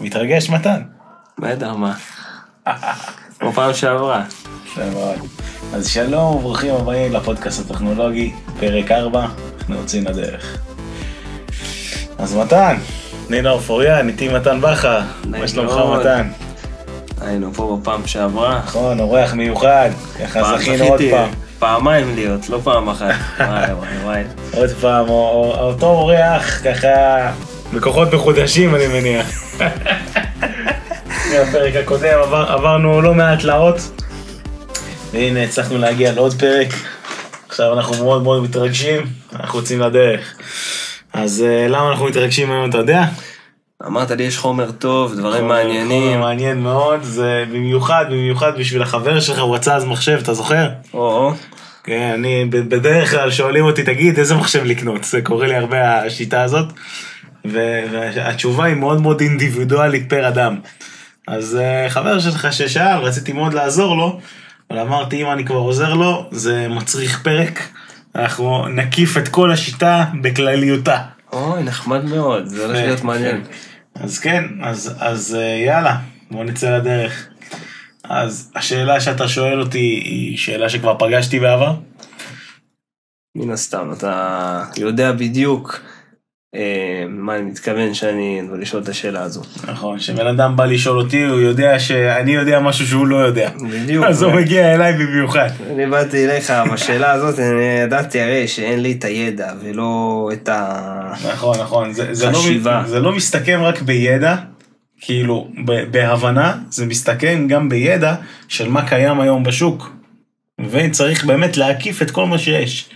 אתה מתרגש, מתן? בטח, מה? כמו פעם שעברה. מאוד. אז שלום וברוכים הבאים לפודקאסט הטכנולוגי, פרק 4, אנחנו יוצאים לדרך. אז מתן, נינה אופוריאן, איתי מתן בכר, מה שלומך. מתן? היינו פה בפעם שעברה. נכון, אורח מיוחד, ככה זכינו עוד פעם. פעמיים להיות, לא פעם אחת. וואי וואי וואי. עוד פעם, או- או- אותו אורח, ככה, בכוחות מחודשים אני מניח. בפרק הקודם עבר, עברנו לא מעט תלאות, והנה הצלחנו להגיע לעוד פרק. עכשיו אנחנו מאוד מאוד מתרגשים, אנחנו יוצאים לדרך. אז אה, למה אנחנו מתרגשים היום, אתה יודע? אמרת לי יש חומר טוב, דברים חומר מעניינים. מעניין מאוד, זה במיוחד, במיוחד בשביל החבר שלך, הוא רצה אז מחשב, אתה זוכר? או, כן, אני בדרך כלל שואלים אותי, תגיד, איזה מחשב לקנות? זה קורה לי הרבה השיטה הזאת. והתשובה היא מאוד מאוד אינדיבידואלית פר אדם. אז אה, חבר שלך ששאל, רציתי מאוד לעזור לו, אבל אמרתי, אם אני כבר עוזר לו, זה מצריך פרק. אנחנו נקיף את כל השיטה בכלליותה. אוי, נחמד מאוד, זה הולך להיות מעניין. אז כן, אז, אז אה, יאללה, בוא נצא לדרך. אז השאלה שאתה שואל אותי היא שאלה שכבר פגשתי בעבר. מן הסתם, אתה יודע בדיוק מה אני מתכוון שאני לשאול את השאלה הזו. נכון, כשבן אדם בא לשאול אותי, הוא יודע שאני יודע משהו שהוא לא יודע. בדיוק. אז הוא מגיע אליי במיוחד. אני באתי אליך בשאלה הזאת, אני ידעתי הרי שאין לי את הידע ולא את ה... נכון, נכון. זה, זה, לא. זה לא מסתכם רק בידע, כאילו, בהבנה, זה מסתכם גם בידע של מה קיים היום בשוק. וצריך באמת להקיף את כל מה שיש.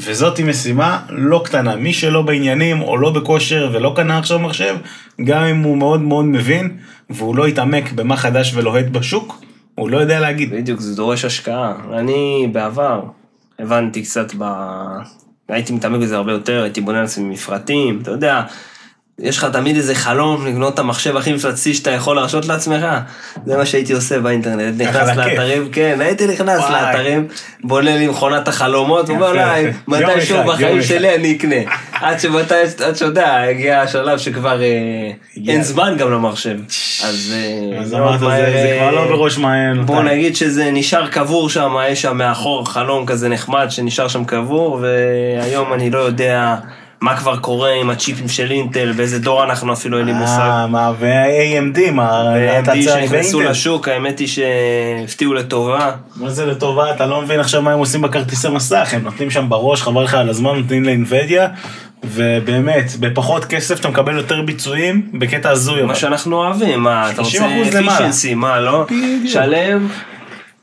וזאתי משימה לא קטנה. מי שלא בעניינים או לא בכושר ולא קנה עכשיו מחשב, גם אם הוא מאוד מאוד מבין, והוא לא יתעמק במה חדש ולוהט בשוק, הוא לא יודע להגיד. בדיוק, זה דורש השקעה. אני בעבר הבנתי קצת ב... הייתי מתעמק בזה הרבה יותר, הייתי בונה לעצמי מפרטים, אתה יודע, יש לך תמיד איזה חלום לקנות את המחשב הכי מפלצתי שאתה יכול להרשות לעצמך, זה מה שהייתי עושה באינטרנט, נכנס. לאתרים, כן, הייתי נכנס. לאתרים, בונה לי מכונת החלומות, אולי. יום מתישהו אחד, בחיים שלי אני אקנה. עד שמתי, עד שאתה יודע, הגיע השלב שכבר אה. אין זמן גם למחשב. אז אה, אמרת, זה, כבר לא אה, בראש מעיין. בוא. נגיד שזה נשאר קבור שם, יש שם מאחור חלום כזה נחמד שנשאר שם קבור, והיום אני לא יודע מה כבר קורה עם הצ'יפים של אינטל, באיזה דור אנחנו אפילו אין לי מושג. אה, מה, ו-AMD, מה, אתה AMD צריך שנכנסו באינטל? לשוק, האמת היא שהפתיעו לטובה. מה זה לטובה? אתה לא מבין עכשיו מה הם עושים בכרטיסי מסך, הם נותנים שם בראש, חבל לך על הזמן, נותנים לאינבדיה, ובאמת, בפחות כסף אתה מקבל יותר ביצועים, בקטע הזוי. מה שאנחנו אוהבים, מה, אתה רוצה 30% למעלה. אפישנסי, מה, לא? שלם,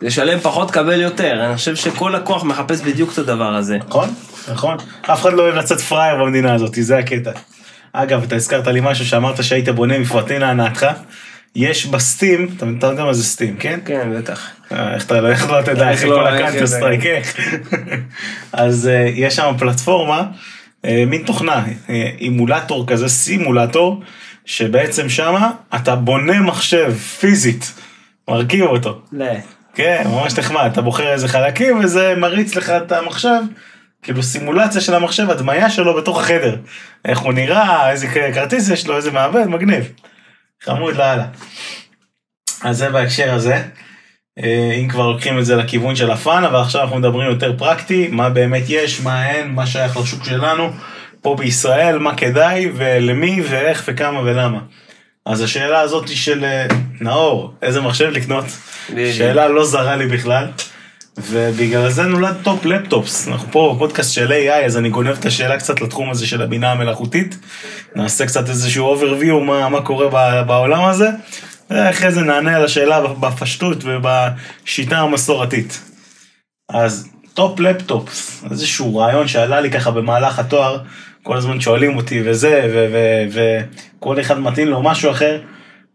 לשלם פחות, קבל יותר. אני חושב שכל לקוח מחפש בדיוק את הדבר הזה. נכון, נכון. אף אחד לא אוהב לצאת פראייר במדינה הזאת, זה הקטע. אגב, אתה הזכרת לי משהו שאמרת שהיית בונה מפרטים להנאתך. יש ב Steam, אתה אתה יודע מה זה Steam, כן? כן, בטח. אה, איך אתה לא, איך לא תדע, איך לא, כל ה Counter זה? Strike, איך? אז אה, יש שם פלטפורמה, אה, מין תוכנה, אימולטור כזה, סימולטור, שבעצם שמה אתה בונה מחשב פיזית, מרכיב אותו. לא. כן, ממש נחמד, אתה בוחר איזה חלקים וזה מריץ לך את המחשב, כאילו סימולציה של המחשב, הדמיה שלו בתוך החדר. איך הוא נראה, איזה כרטיס יש לו, איזה מעבד, מגניב. חמוד לאללה. אז זה בהקשר הזה. אה, אם כבר לוקחים את זה לכיוון של הפאן, אבל עכשיו אנחנו מדברים יותר פרקטי, מה באמת יש, מה אין, מה שייך לשוק שלנו, פה בישראל, מה כדאי, ולמי, ואיך, וכמה ולמה. אז השאלה הזאת היא של אה, נאור, איזה מחשב לקנות? שאלה לא זרה לי בכלל. ובגלל זה נולד Top Laptops. אנחנו פה בפודקאסט של AI, אז אני גונב את השאלה קצת לתחום הזה של הבינה המלאכותית. נעשה קצת איזשהו overview מה, מה קורה בעולם הזה, ואחרי זה נענה על השאלה בפשטות ובשיטה המסורתית. אז Top Laptops, איזשהו רעיון שעלה לי ככה במהלך התואר, כל הזמן שואלים אותי וזה, וכל אחד מתאים לו משהו אחר.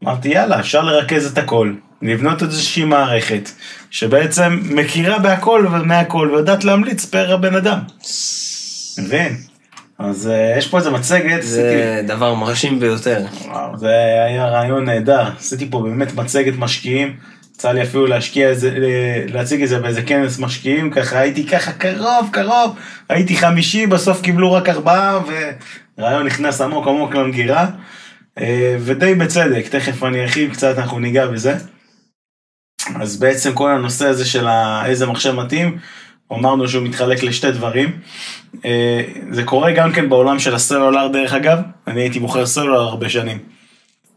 אמרתי יאללה, אפשר לרכז את הכל, לבנות איזושהי מערכת שבעצם מכירה בהכל ומהכל ויודעת להמליץ פר הבן אדם. מבין? אז אה, יש פה איזה מצגת, עשיתי, זה דבר מרשים ביותר. וואו, זה היה רעיון נהדר, עשיתי פה באמת מצגת משקיעים, יצא לי אפילו להשקיע איזה, להציג את זה באיזה כנס משקיעים, ככה הייתי ככה קרוב קרוב, הייתי חמישי, בסוף קיבלו רק ארבעה, ורעיון נכנס עמוק עמוק למגירה. אה, ודי בצדק, תכף אני ארחיב קצת, אנחנו ניגע בזה. אז בעצם כל הנושא הזה של איזה מחשב מתאים, אמרנו שהוא מתחלק לשתי דברים. אה, זה קורה גם כן בעולם של הסלולר דרך אגב, אני הייתי מוכר סלולר הרבה שנים.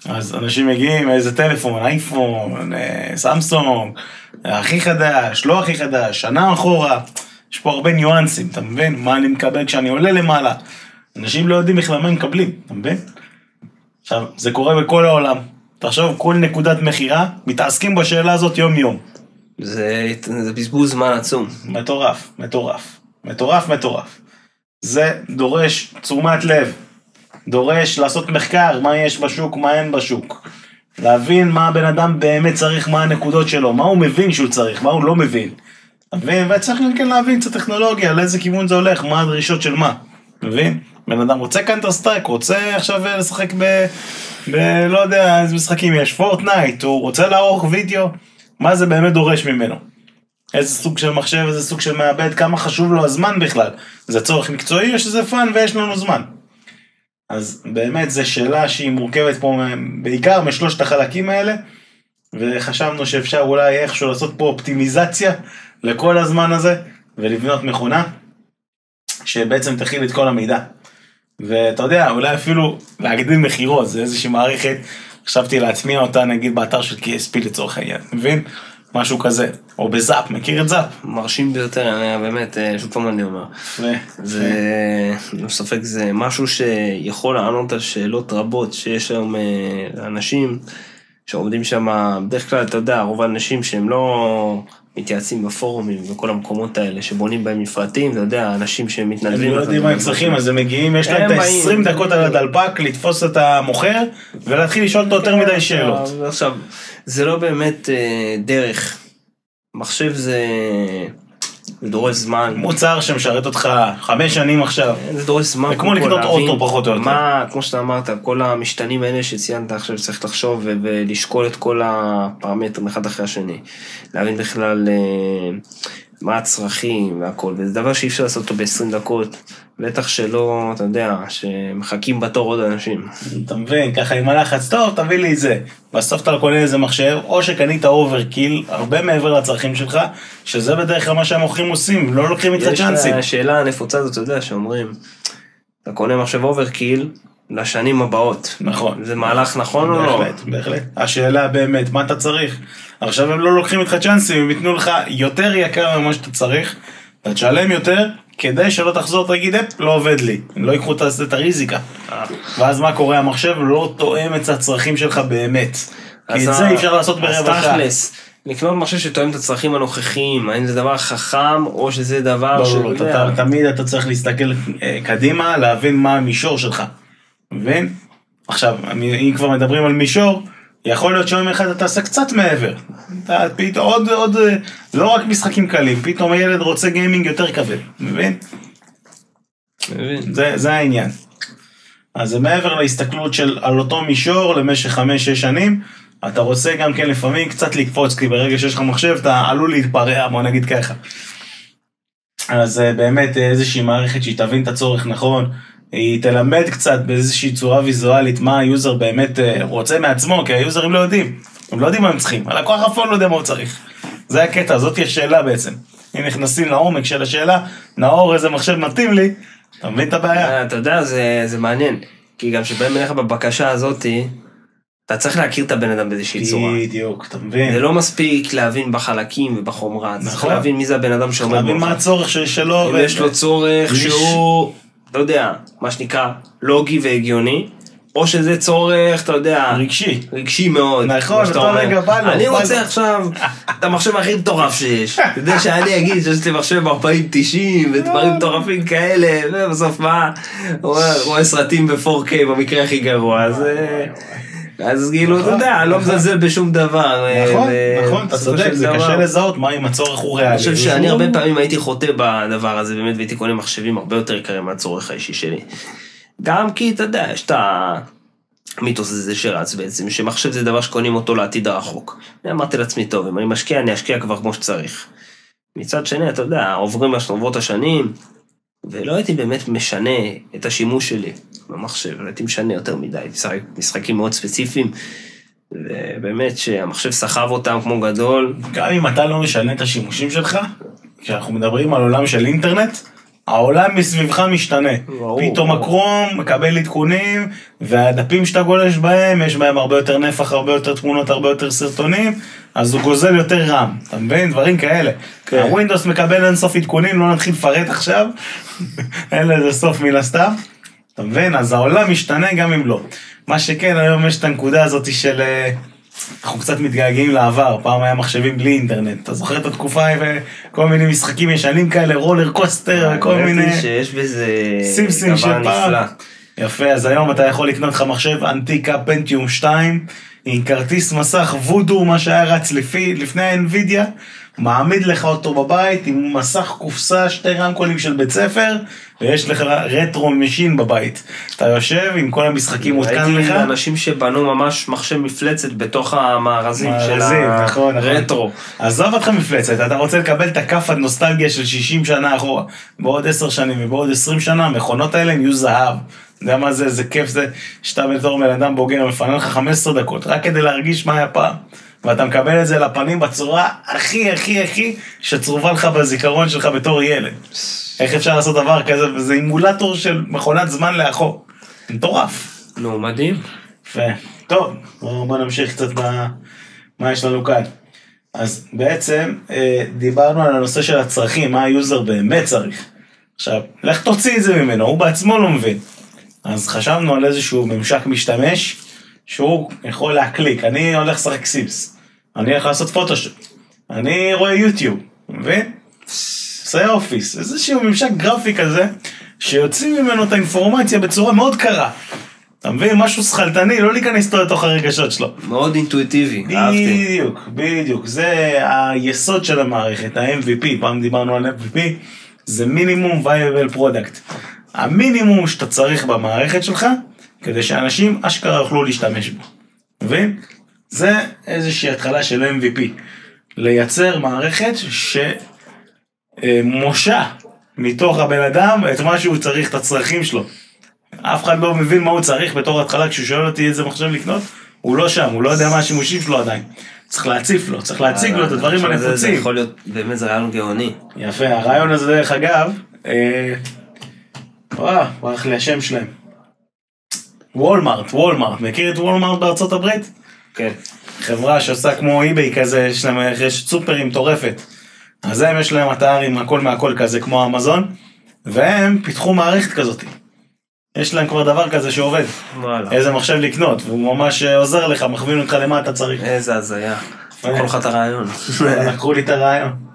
אז אנשים מגיעים, איזה טלפון, אייפון, אה, סמסונג, הכי חדש, לא הכי חדש, שנה אחורה. יש פה הרבה ניואנסים, אתה מבין? מה אני מקבל כשאני עולה למעלה. אנשים לא יודעים בכלל מה הם מקבלים, אתה מבין? עכשיו, זה קורה בכל העולם. תחשוב, כל נקודת מכירה, מתעסקים בשאלה הזאת יום-יום. זה, זה בזבוז זמן עצום. מטורף, מטורף. מטורף, מטורף. זה דורש תשומת לב. דורש לעשות מחקר, מה יש בשוק, מה אין בשוק. להבין מה הבן אדם באמת צריך, מה הנקודות שלו, מה הוא מבין שהוא צריך, מה הוא לא מבין. מבין? וצריך גם כן להבין את הטכנולוגיה, לאיזה כיוון זה הולך, מה הדרישות של מה. מבין? בן אדם רוצה Counter Strike, רוצה עכשיו לשחק ב... ב... לא יודע איזה משחקים יש, Fortnite, הוא רוצה לערוך וידאו, מה זה באמת דורש ממנו. איזה סוג של מחשב, איזה סוג של מעבד, כמה חשוב לו הזמן בכלל. זה צורך מקצועי או שזה fun ויש לנו זמן. אז באמת זו שאלה שהיא מורכבת פה בעיקר משלושת החלקים האלה, וחשבנו שאפשר אולי איכשהו לעשות פה אופטימיזציה לכל הזמן הזה, ולבנות מכונה שבעצם תכיל את כל המידע. ואתה יודע, אולי אפילו להגדיל מכירות, זה איזושהי מערכת, חשבתי להטמיע אותה נגיד באתר של KSP לצורך העניין, מבין? משהו כזה, או בזאפ, מכיר את זאפ? מרשים ביותר, אני, באמת, אה, שוב פעם אני אומר. זה, ללא ספק זה משהו שיכול לענות על שאלות רבות שיש היום אה, לאנשים שעובדים שם, בדרך כלל, אתה יודע, רוב האנשים שהם לא מתייעצים בפורומים וכל המקומות האלה שבונים בהם מפרטים, אתה יודע, אנשים הם שמתנדבים. לא יודעים מה הם צריכים, אז הם מגיעים, יש להם הם את באים, ה-20 דקות על הדלפק לתפוס את המוכר ולהתחיל לשאול אותו יותר מדי שאלות. עכשיו, עכשיו, זה לא באמת אה, דרך. מחשב זה... זה דורש זמן. מוצר שמשרת אותך חמש שנים עכשיו. זה דורש זמן. זה כמו לקנות אוטו, פחות או יותר. מה, כמו שאתה אמרת, כל המשתנים האלה שציינת עכשיו שצריך לחשוב ולשקול את כל הפרמטרים אחד אחרי השני. להבין בכלל אה, מה הצרכים והכל, וזה דבר שאי אפשר לעשות אותו ב-20 דקות. בטח שלא, אתה יודע, שמחכים בתור עוד אנשים. אתה מבין, ככה עם הלחץ, טוב, תביא לי את זה. בסוף אתה קונה איזה מחשב, או שקנית overkill, הרבה מעבר לצרכים שלך, שזה בדרך כלל מה שהמוכרים עושים, לא לוקחים איתך יש צ'אנסים. את השאלה הנפוצה הזאת, אתה יודע, שאומרים, אתה קונה מחשב overkill לשנים הבאות. נכון. זה מהלך נכון או לא? בהחלט, בהחלט. השאלה באמת, מה אתה צריך? עכשיו הם לא לוקחים איתך צ'אנסים, הם ייתנו לך יותר יקר ממה שאתה צריך, אתה תשלם יותר, כדי שלא תחזור תגיד, אפ, לא עובד לי. הם לא ייקחו את הריזיקה. אה. ואז מה קורה? המחשב לא תואם את הצרכים שלך באמת. כי את זה אי אפשר לעשות ברבע שעה. לקנות מחשב שתואם את הצרכים הנוכחיים, האם זה דבר חכם, או שזה דבר לא, לא, לא, יודע, אתה- תמיד אתה צריך להסתכל אה, קדימה, להבין מה המישור שלך. מבין? עכשיו, אם כבר מדברים על מישור, יכול להיות שיום אחד אתה תעשה קצת מעבר. אתה פתאום עוד, עוד, אה, לא רק משחקים קלים, פתאום הילד רוצה גיימינג יותר כבד, מבין? מבין? זה, זה העניין. אז זה מעבר להסתכלות של על אותו מישור למשך חמש-שש שנים, אתה רוצה גם כן לפעמים קצת לקפוץ, כי ברגע שיש לך מחשב אתה עלול להתפרע, בוא נגיד ככה. אז אה, באמת אה, איזושהי מערכת שהיא תבין את הצורך נכון, היא תלמד קצת באיזושהי צורה ויזואלית מה ה user באמת אה, רוצה מעצמו, כי היוזרים לא יודעים, הם לא יודעים מה הם צריכים, הלקוח אף פעם לא יודע מה הוא צריך. זה הקטע, זאת השאלה בעצם. אם נכנסים לעומק של השאלה, נאור איזה מחשב מתאים לי, אתה מבין את הבעיה? אה, אתה יודע, זה זה מעניין, כי גם כשבאים אליך בבקשה הזאתי, אתה צריך להכיר את הבן אדם באיזושהי צורה. בדיוק, אתה מבין? זה לא מספיק להבין בחלקים ובחומרה, אתה צריך נכון. להבין מי זה הבן אדם שעומד להבין מה מולך. הצורך של- שלו. אם ו- יש לו צורך שהוא, לא יודע, מה שנקרא, לוגי והגיוני, או שזה צורך, אתה יודע, רגשי. רגשי מאוד. נכון, אותו. רגע בא לו, אני רוצה לו. עכשיו את המחשב הכי מטורף שיש. כדי שאני אגיד שיש לי מחשב 40-90 ודברים מטורפים כאלה, ובסוף מה, רואה רואה סרטים ב-4K במקרה הכי גרוע, אז... אה, אז כאילו, אתה יודע, לא מזלזל בשום דבר. אה, נכון, ו- נכון, אתה צודק, זה קשה לזהות מה אם הצורך הוא ריאלי. אני חושב שאני הרבה פעמים הייתי חוטא בדבר הזה, באמת, והייתי קונה מחשבים הרבה יותר יקרים מהצורך האישי שלי. גם כי, אתה יודע, יש את המיתוס הזה שרץ בעצם, שמחשב זה דבר שקונים אותו לעתיד הרחוק. אני אמרתי לעצמי, טוב, אם אני משקיע, אני אשקיע כבר כמו שצריך. מצד שני, אתה יודע, עוברים עוברות השנים, ולא הייתי באמת משנה את השימוש שלי. במחשב, לא הייתי משנה יותר מדי, הייתי משחק משחקים מאוד ספציפיים, ובאמת שהמחשב סחב אותם כמו גדול. גם אם אתה לא משנה את השימושים שלך, כשאנחנו מדברים על עולם של אינטרנט, העולם מסביבך משתנה. ברור, פתאום. הקרום מקבל עדכונים, והדפים שאתה גולש בהם, יש בהם הרבה יותר נפח, הרבה יותר תמונות, הרבה יותר סרטונים, אז הוא גוזל יותר רם. אתה מבין? דברים כאלה. כן. הווינדוס מקבל אינסוף עדכונים, לא נתחיל לפרט עכשיו, אין לזה סוף מן הסתם. אתה מבין? אז העולם משתנה גם אם לא. מה שכן, היום יש את הנקודה הזאת של... אה, אנחנו קצת מתגעגעים לעבר, פעם היה מחשבים בלי אינטרנט. אתה זוכר את התקופה וכל מיני משחקים ישנים כאלה, רולר קוסטר וכל האמת מיני... שיש בזה סימסים של פעם. יפה, אז היום אתה יכול לקנות לך מחשב אנטיקה Pentium 2 עם כרטיס מסך וודו, מה שהיה רץ לפי, לפני ה NVIDIA, מעמיד לך אותו בבית עם מסך קופסה, שתי רמקולים של בית ספר, ויש לך retro machine בבית. אתה יושב עם כל המשחקים מותקן לך. ראיתי אנשים שבנו ממש מחשב מפלצת בתוך המארזים של מארזים, נכון, נכון. הרטרו. עזוב אותך מפלצת, אתה רוצה לקבל את הכאפת נוסטלגיה של 60 שנה אחורה, בעוד 10 שנים ובעוד 20 שנה, המכונות האלה הם יהיו זהב. יודע מה זה, איזה כיף זה, שאתה בתור בן אדם בוגר מפנה לך 15 דקות, רק כדי להרגיש מה היה פעם. ואתה מקבל את זה לפנים בצורה הכי הכי הכי שצרובה לך בזיכרון שלך בתור ילד. איך אפשר לעשות דבר כזה, וזה אימולטור של מכונת זמן לאחור. מטורף. נו, מדהים. יפה. טוב, בואו בוא נמשיך קצת ב... מה יש לנו כאן. אז בעצם אה, דיברנו על הנושא של הצרכים, מה ה user באמת צריך. עכשיו, לך תוציא את זה ממנו, הוא בעצמו לא מבין. אז חשבנו על איזשהו ממשק משתמש, שהוא יכול להקליק, אני הולך לשחק Sims, אני הולך לעשות פוטושופ, אני רואה YouTube, מבין? עושה Office, איזשהו ממשק גרפי כזה, שיוצאים ממנו את האינפורמציה בצורה מאוד קרה. אתה מבין? משהו שכלתני, לא להיכנס איתו לתוך הרגשות שלו. מאוד אינטואיטיבי, אהבתי. בדיוק, בדיוק. זה היסוד של המערכת, ה-MVP, פעם דיברנו על MVP, זה minimum viable product. המינימום שאתה צריך במערכת שלך, כדי שאנשים אשכרה יוכלו להשתמש בו. מבין? זה איזושהי התחלה של MVP. לייצר מערכת שמושכת מתוך הבן אדם את מה שהוא צריך, את הצרכים שלו. אף אחד לא מבין מה הוא צריך בתור התחלה, כשהוא שואל אותי איזה מחשב לקנות, הוא לא שם, הוא לא יודע מה השימושים שלו עדיין. צריך להציף לו, צריך להציג לו את הדברים עכשיו זה- הנפוצים. יכול להיות, באמת זה רעיון גאוני. יפה, הרעיון הזה דרך אגב, אה, וואו, ברח לי השם שלהם. וולמארט, וולמארט, מכיר את וולמארט בארצות הברית? כן. חברה שעושה כמו אי-ביי כזה, יש להם סופרים מטורפת. אז הם יש להם אתר עם הכל מהכל כזה כמו אמזון, והם פיתחו מערכת כזאת. יש להם כבר דבר כזה שעובד, וואלה. איזה מחשב לקנות, והוא ממש אה, עוזר לך, מכווין אותך למה אתה צריך. איזה הזיה. לקחו לך את הרעיון. לקחו לי את הרעיון.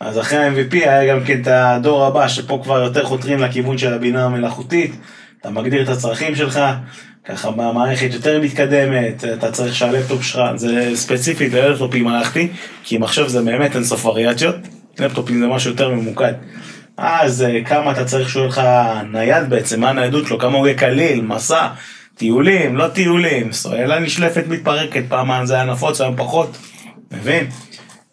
אז אחרי ה-MVP היה גם כן את הדור הבא, שפה כבר יותר חותרים לכיוון של הבינה המלאכותית, אתה מגדיר את הצרכים שלך, ככה במערכת יותר מתקדמת, אתה צריך שהלפטופ שלך, זה ספציפית ללפטופים הלכתי, כי מחשב זה באמת אינסוף וריאציות, לפטופים זה משהו יותר ממוקד. אז אה, כמה אתה צריך שהוא יהיה לך נייד בעצם, מה הניידות שלו, כמה הוא יהיה קליל, מסע, טיולים, לא טיולים, סוללה נשלפת מתפרקת, פעם זה היה נפוץ, היום פחות, מבין?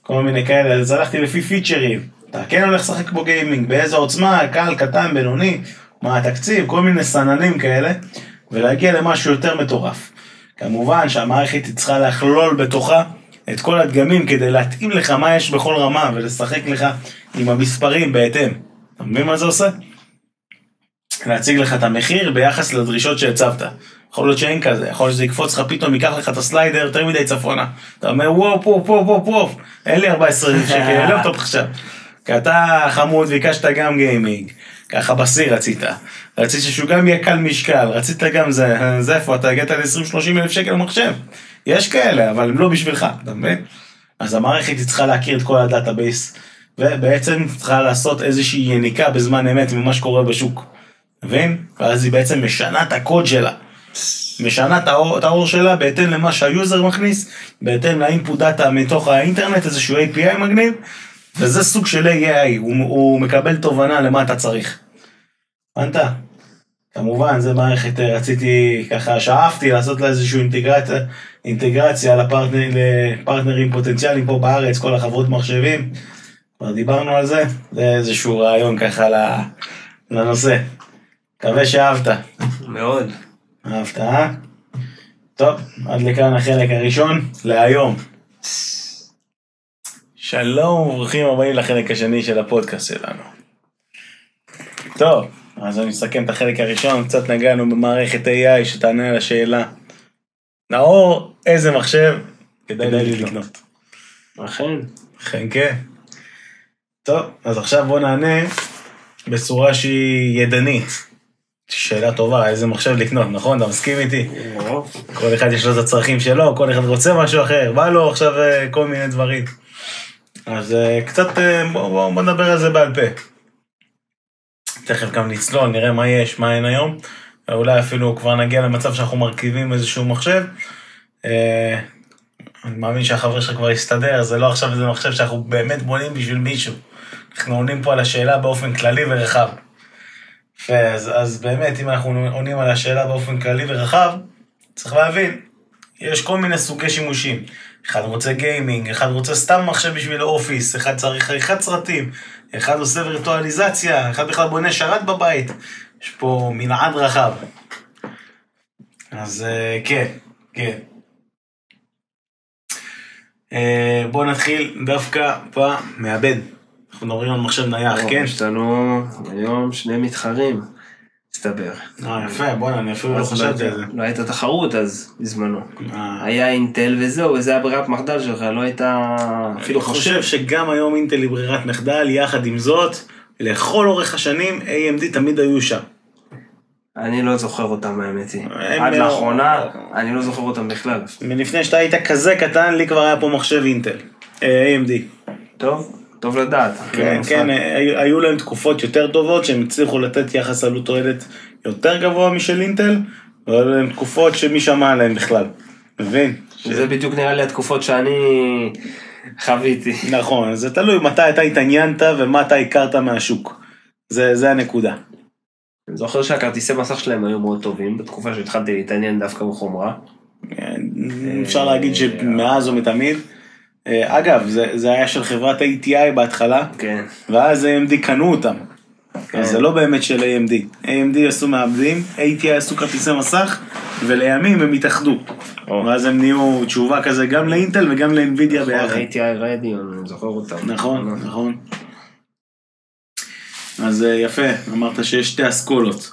כל מיני כאלה, אז הלכתי לפי פיצ'רים, אתה כן הולך לשחק בו גיימינג, באיזה עוצמה, קל, קטן, בינוני, מה התקציב, כל מיני סננים כאלה, ולהגיע למשהו יותר מטורף. כמובן שהמערכת היא צריכה לכלול בתוכה את כל הדגמים כדי להתאים לך מה יש בכל רמה ולשחק לך עם המספרים בהתאם. אתה מבין מה זה עושה? להציג לך את המחיר ביחס לדרישות שהצבת. יכול להיות שאין כזה, יכול להיות שזה יקפוץ לך פתאום, ייקח לך את ה slider יותר מדי צפונה. אתה אומר וואו פוף פוף פוף, אין לי 14,000 שקל, לפטופ עכשיו. כי אתה חמוד ביקשת גם gaming, ככה בשיא רצית. רצית שהוא גם יהיה קל משקל, רצית גם זה, זה איפה אתה הגעת ל-20-30 אלף שקל מחשב. יש כאלה, אבל הם לא בשבילך, אתה מבין? אז המערכת צריכה להכיר את כל ה database, ובעצם צריכה לעשות איזושהי יניקה בזמן אמת ממה שקורה בשוק. מבין? ואז היא בעצם משנה את הקוד שלה. משנה את האור, את האור שלה בהתאם למה שה user מכניס, בהתאם ל input data מתוך האינטרנט, איזשהו API מגניב, וזה סוג של AI, הוא, הוא מקבל תובנה למה אתה צריך. הבנת? כמובן, זה מערכת, אה, רציתי, ככה, שאפתי לעשות לה איזושהי אינטגרציה, אינטגרציה לפרטנר, לפרטנרים פוטנציאליים פה בארץ, כל החברות מחשבים. כבר דיברנו על זה, זה איזשהו רעיון ככה לנושא. מקווה שאהבת. מאוד. אהבת, אה? טוב, עד לכאן החלק הראשון להיום. שלום וברוכים הבאים לחלק השני של הפודקאסט שלנו. טוב, אז אני מסכם את החלק הראשון, קצת נגענו במערכת AI שתענה על השאלה. נאור, איזה מחשב כדאי לי לקנות? אכן. אכן כן. טוב, אז עכשיו בוא נענה בצורה שהיא ידנית. שאלה טובה, איזה מחשב לקנות, נכון? אתה מסכים איתי? כל אחד יש לו את הצרכים שלו, כל אחד רוצה משהו אחר, בא לו עכשיו אה, כל מיני דברים. אז אה, קצת, אה, בוא, בוא, בוא נדבר על זה בעל פה. תכף גם נצלול, נראה מה יש, מה אין היום. אולי אפילו כבר נגיע למצב שאנחנו מרכיבים איזשהו מחשב. אני מאמין שהחבר שלך כבר יסתדר, זה לא עכשיו איזה מחשב שאנחנו באמת בונים בשביל מישהו. אנחנו עונים פה על השאלה באופן כללי ורחב. יפה, אז, אז באמת, אם אנחנו עונים על השאלה באופן כללי ורחב, צריך להבין, יש כל מיני סוגי שימושים. אחד רוצה גיימינג, אחד רוצה סתם מחשב בשביל אופיס, אחד צריך עריכת סרטים, אחד עושה וירטואליזציה, אחד בכלל בונה שרת בבית. יש פה מנעד רחב. אז אה, כן, כן. אה, בואו נתחיל דווקא במעבד. אנחנו מדברים על מחשב נייח, כן? יש לנו היום שני מתחרים, מסתבר. אה, יפה, בואנה, אני אפילו לא חשבתי על זה. לא הייתה תחרות אז, בזמנו. אה, היה אינטל וזהו, וזה היה ברירת מחדל שלך, לא הייתה אפילו אני חושב שגם היום אינטל היא ברירת מחדל, יחד עם זאת, לכל אורך השנים AMD תמיד היו שם. אני לא זוכר אותם האמת היא. עד לא- לאחרונה, אני לא זוכר אותם בכלל. מלפני שאתה היית כזה קטן, לי כבר היה פה מחשב אינטל. אה, AMD. טוב, טוב לדעת. כן, המשחק. כן, אה, היו- היו להם תקופות יותר טובות, שהם הצליחו לתת יחס עלות תועלת יותר גבוה משל אינטל, והיו להם תקופות שמי שמע עליהם בכלל. מבין? זה בדיוק נראה לי התקופות שאני חוויתי. נכון, זה תלוי מתי אתה התעניינת ומה אתה הכרת מהשוק. זה, זה הנקודה. אני זוכר שהכרטיסי מסך שלהם היו מאוד טובים, בתקופה שהתחלתי להתעניין דווקא בחומרה. אפשר להגיד שמאז ומתמיד. אה, אגב, זה, זה היה של חברת ATI בהתחלה, כן. ואז AMD קנו אותם. אז זה לא באמת של AMD. AMD עשו מעבדים, ATI עשו כרטיסי מסך, ולימים הם התאחדו. או. ואז הם נהיו תשובה כזה גם לאינטל וגם לאינווידיה ביחד. הייתי רדיון, אני זוכר אותם. נכון, נכון. אז אה, יפה, אמרת שיש שתי אסכולות.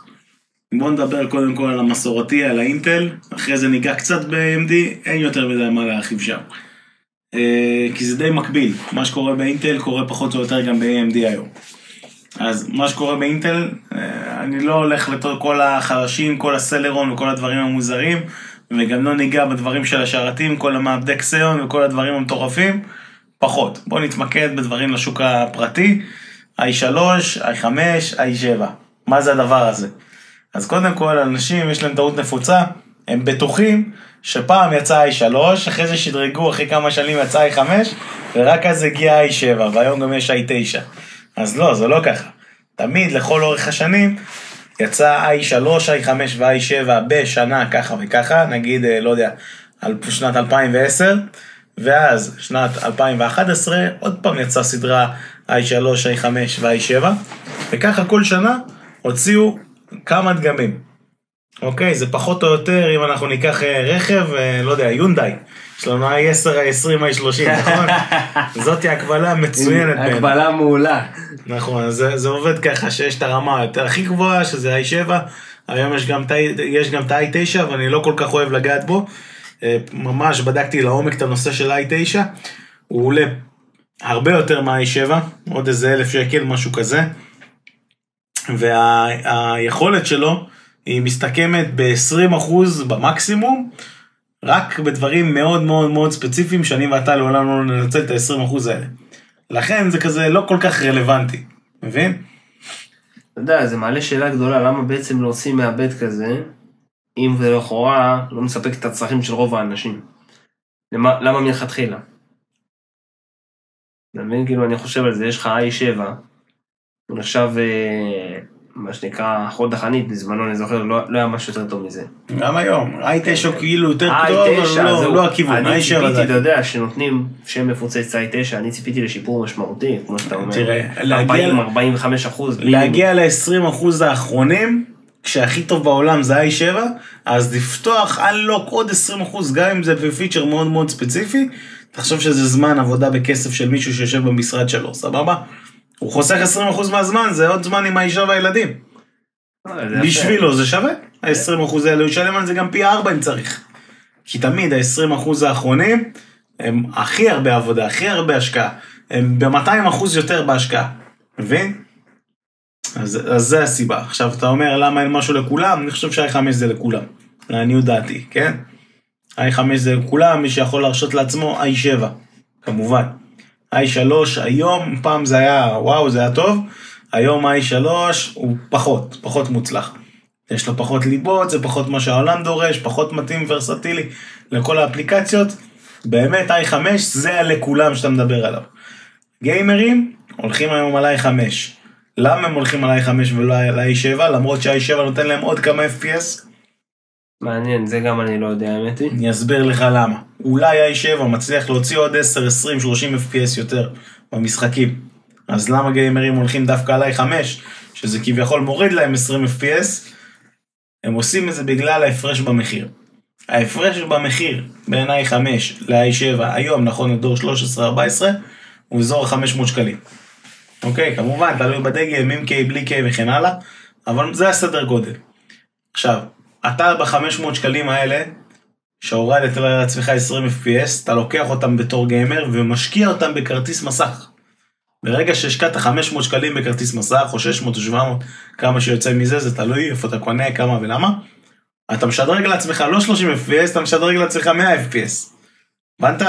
בואו נדבר קודם כל על המסורתי, על האינטל, אחרי זה ניגע קצת ב-AMD, אין יותר מדי מה להרחיב שם. אה, כי זה די מקביל, מה שקורה באינטל קורה פחות או יותר גם ב-AMD היום. אז מה שקורה באינטל, אה, אני לא הולך לכל החרשים, כל הסלרון וכל הדברים המוזרים, וגם לא ניגע בדברים של השרתים, כל המעבדי קסיון וכל הדברים המטורפים, פחות. בואו נתמקד בדברים לשוק הפרטי, i3, i5, i7. מה זה הדבר הזה? אז קודם כל, אנשים יש להם טעות נפוצה, הם בטוחים שפעם יצא i3, אחרי זה שדרגו, אחרי כמה שנים יצא i5, ורק אז הגיע i7, והיום גם יש i9. אז לא, זה לא ככה. תמיד, לכל אורך השנים, יצא i3, i5 ו-i7 בשנה ככה וככה, נגיד, אה, לא יודע, על שנת 2010, ואז שנת 2011, עוד פעם יצאה סדרה i3, i5 ו-i7, וככה כל שנה הוציאו כמה דגמים. אוקיי, זה פחות או יותר, אם אנחנו ניקח אה, רכב, אה, לא יודע, יונדאי, יש לנו i10, i20, i30, נכון? זאתי הקבלה מצוינת. הגבלה מעולה. נכון, זה, זה עובד ככה שיש את הרמה הכי גבוהה, שזה i7, היום יש גם, את ה- יש גם את ה-i9, אבל אני לא כל כך אוהב לגעת בו. אה, ממש בדקתי לעומק את הנושא של i9, הוא עולה הרבה יותר מה-i7, עוד איזה אלף שקל, משהו כזה. והיכולת שלו היא מסתכמת ב-20% במקסימום, רק בדברים מאוד מאוד מאוד ספציפיים שאני ואתה לעולם לא ננצל את ה-20% האלה. לכן זה כזה לא כל כך רלוונטי, מבין? אתה יודע, זה מעלה שאלה גדולה, למה בעצם לא עושים מעבד כזה, אם זה לכאורה לא מספק את הצרכים של רוב האנשים? למה, למה מלכתחילה? אתה מבין? כאילו, אני חושב על זה, יש לך i7, הוא נחשב, אה, מה שנקרא, חוד החנית בזמנו, אני זוכר, לא, לא היה משהו יותר טוב מזה. גם היום, i9 הוא כאילו יותר i9, טוב, אבל לא, זהו. לא הכיוון, אני i7 ציפיתי. אתה יודע, שנותנים שם מפוצץ i9, אני ציפיתי לשיפור משמעותי, כמו שאתה אומר. תראה, להגיע- 40-45 אחוז. להגיע ל-20% האחרונים, כשהכי טוב בעולם זה i7, אז לפתוח unlock עוד 20%, גם אם זה בפיצ'ר מאוד מאוד ספציפי, תחשוב שזה זמן עבודה בכסף של מישהו שיושב במשרד שלו, סבבה? הוא חוסך 20% מהזמן, זה עוד זמן עם האישה והילדים. אה. בשבילו זה שווה, ה-20% האלה, הוא ישלם על זה גם פי 4 אם צריך. כי תמיד ה-20% האחרונים הם הכי הרבה עבודה, הכי הרבה השקעה. הם ב-200% יותר בהשקעה, מבין? אז, אז זה הסיבה. עכשיו, אתה אומר למה אין משהו לכולם? אני חושב שה-i5 זה לכולם. לעניות דעתי, כן? i5 זה לכולם, מי שיכול להרשות לעצמו i7, כמובן. I3 היום, פעם זה היה, וואו, זה היה טוב, היום i3 הוא פחות, פחות מוצלח. יש לו פחות ליבות, זה פחות מה שהעולם דורש, פחות מתאים ורסטילי לכל האפליקציות. באמת i5 זה לכולם שאתה מדבר עליו. גיימרים הולכים היום על i5. למה הם הולכים על i5 ולא על i7? למרות שה-i7 נותן להם עוד כמה FPS? מעניין, זה גם אני לא יודע, האמת היא. אני אסביר לך למה. אולי i7 מצליח להוציא עוד 10, 20, 30 FPS יותר במשחקים. אז למה גיימרים הולכים דווקא על i5, שזה כביכול מוריד להם 20 FPS? הם עושים את זה בגלל ההפרש במחיר. ההפרש במחיר בין i5 ל-i7 היום, נכון לדור 13-14, הוא אזור 500 שקלים. אוקיי, כמובן, תלוי בדגם, עם K, בלי K וכן הלאה, אבל זה הסדר גודל. עכשיו, אתה ב-500 שקלים האלה, שהורדת לעצמך 20 FPS, אתה לוקח אותם בתור גיימר ומשקיע אותם בכרטיס מסך. ברגע שהשקעת 500 שקלים בכרטיס מסך, או 600 או 700, כמה שיוצא מזה, זה תלוי איפה אתה קונה, כמה ולמה. אתה משדרג לעצמך לא 30 FPS, אתה משדרג לעצמך 100 FPS. הבנת?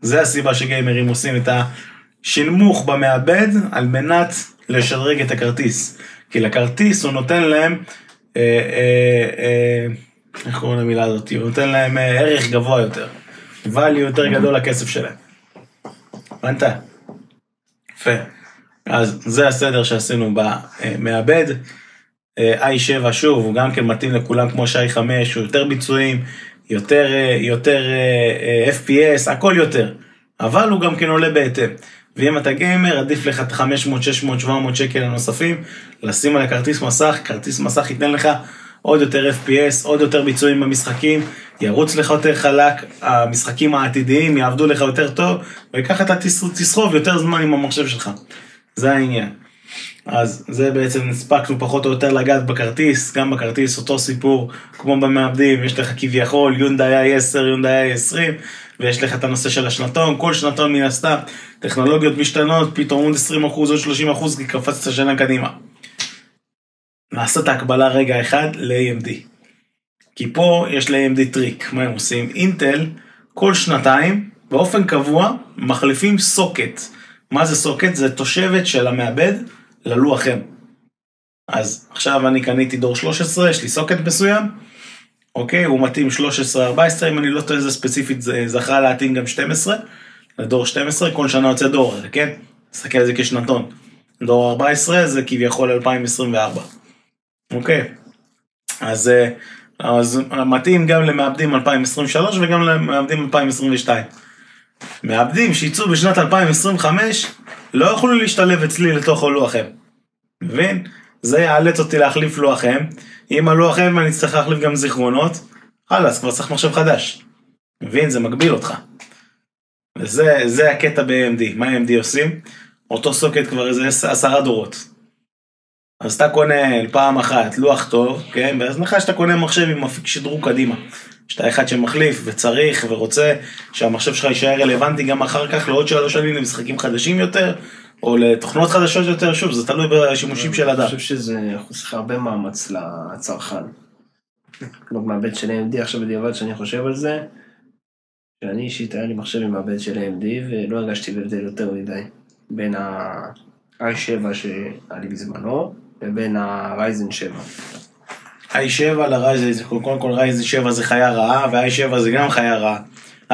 זה הסיבה שגיימרים עושים את השנמוך במעבד, על מנת לשדרג את הכרטיס. כי לכרטיס הוא נותן להם, איך קוראים למילה הזאת? הוא נותן להם אה, ערך גבוה יותר. value יותר גדול לכסף שלהם. הבנת? יפה. אז זה הסדר שעשינו במעבד. אה, i7 שוב, הוא גם כן מתאים לכולם כמו ש-i5, הוא יותר ביצועים, יותר, אה, יותר אה, אה, FPS, הכל יותר. אבל הוא גם כן עולה בהתאם. ואם אתה גיימר, עדיף לך את 500, 600, 700 שקל הנוספים, לשים על הכרטיס מסך, כרטיס מסך ייתן לך עוד יותר FPS, עוד יותר ביצועים במשחקים, ירוץ לך יותר חלק, המשחקים העתידיים יעבדו לך יותר טוב, וככה אתה תס- תסחוב יותר זמן עם המחשב שלך. זה העניין. אז זה בעצם הספקנו פחות או יותר לגעת בכרטיס, גם בכרטיס אותו סיפור כמו במעבדים, יש לך כביכול יונדאי i10, יונדאי i20, ויש לך את הנושא של השנתון, כל שנתון מן הסתם, טכנולוגיות משתנות, פתאום עוד 20% עוד 30% כי קפצת שנה קדימה. נעשה את ההקבלה רגע אחד ל-AMD. כי פה יש ל-AMD טריק, מה הם עושים? אינטל כל שנתיים, באופן קבוע, מחליפים socket. מה זה socket? זה תושבת של המעבד ללוח אם. אז עכשיו אני קניתי דור 13, יש לי socket מסוים, אוקיי, הוא מתאים 13-14, אם אני לא טועה זה ספציפית זכה להתאים גם 12, לדור 12, כל שנה יוצא דור, כן? תסתכל על זה כשנתון. דור 14 זה כביכול 2024, אוקיי? אז, אה, אז מתאים גם למעבדים 2023 וגם למעבדים 2022. מעבדים שיצאו בשנת 2025 לא יוכלו להשתלב אצלי לתוך הלוח M. מבין? זה יאלץ אותי להחליף לוח M. אם הלוח M אני צריך להחליף גם זיכרונות, חלאס, כבר צריך מחשב חדש. מבין? זה מגביל אותך. וזה זה הקטע ב-AMD. מה AMD עושים? אותו סוקט כבר איזה עש- עשרה דורות. אז אתה קונה פעם אחת לוח טוב, כן? ואז לך שאתה קונה מחשב עם אפיק שדרוג קדימה. שאתה אחד שמחליף וצריך ורוצה שהמחשב שלך יישאר רלוונטי גם אחר כך לעוד שלוש שנים למשחקים חדשים יותר, או לתוכנות חדשות יותר, שוב, זה תלוי בשימושים של אדם. אני חושב שזה חוסך הרבה מאמץ לצרכן. כמו מעבד של AMD, עכשיו בדיעבד שאני חושב על זה, שאני אישית היה לי מחשב עם מעבד של AMD ולא הרגשתי בהבדל יותר מדי בין ה-i7 שהיה לי בזמנו לבין ה-Ryzen 7. i7 ל Ryzen, קודם כל Ryzen 7 זה חיה רעה, ו-i7 זה גם חיה רעה.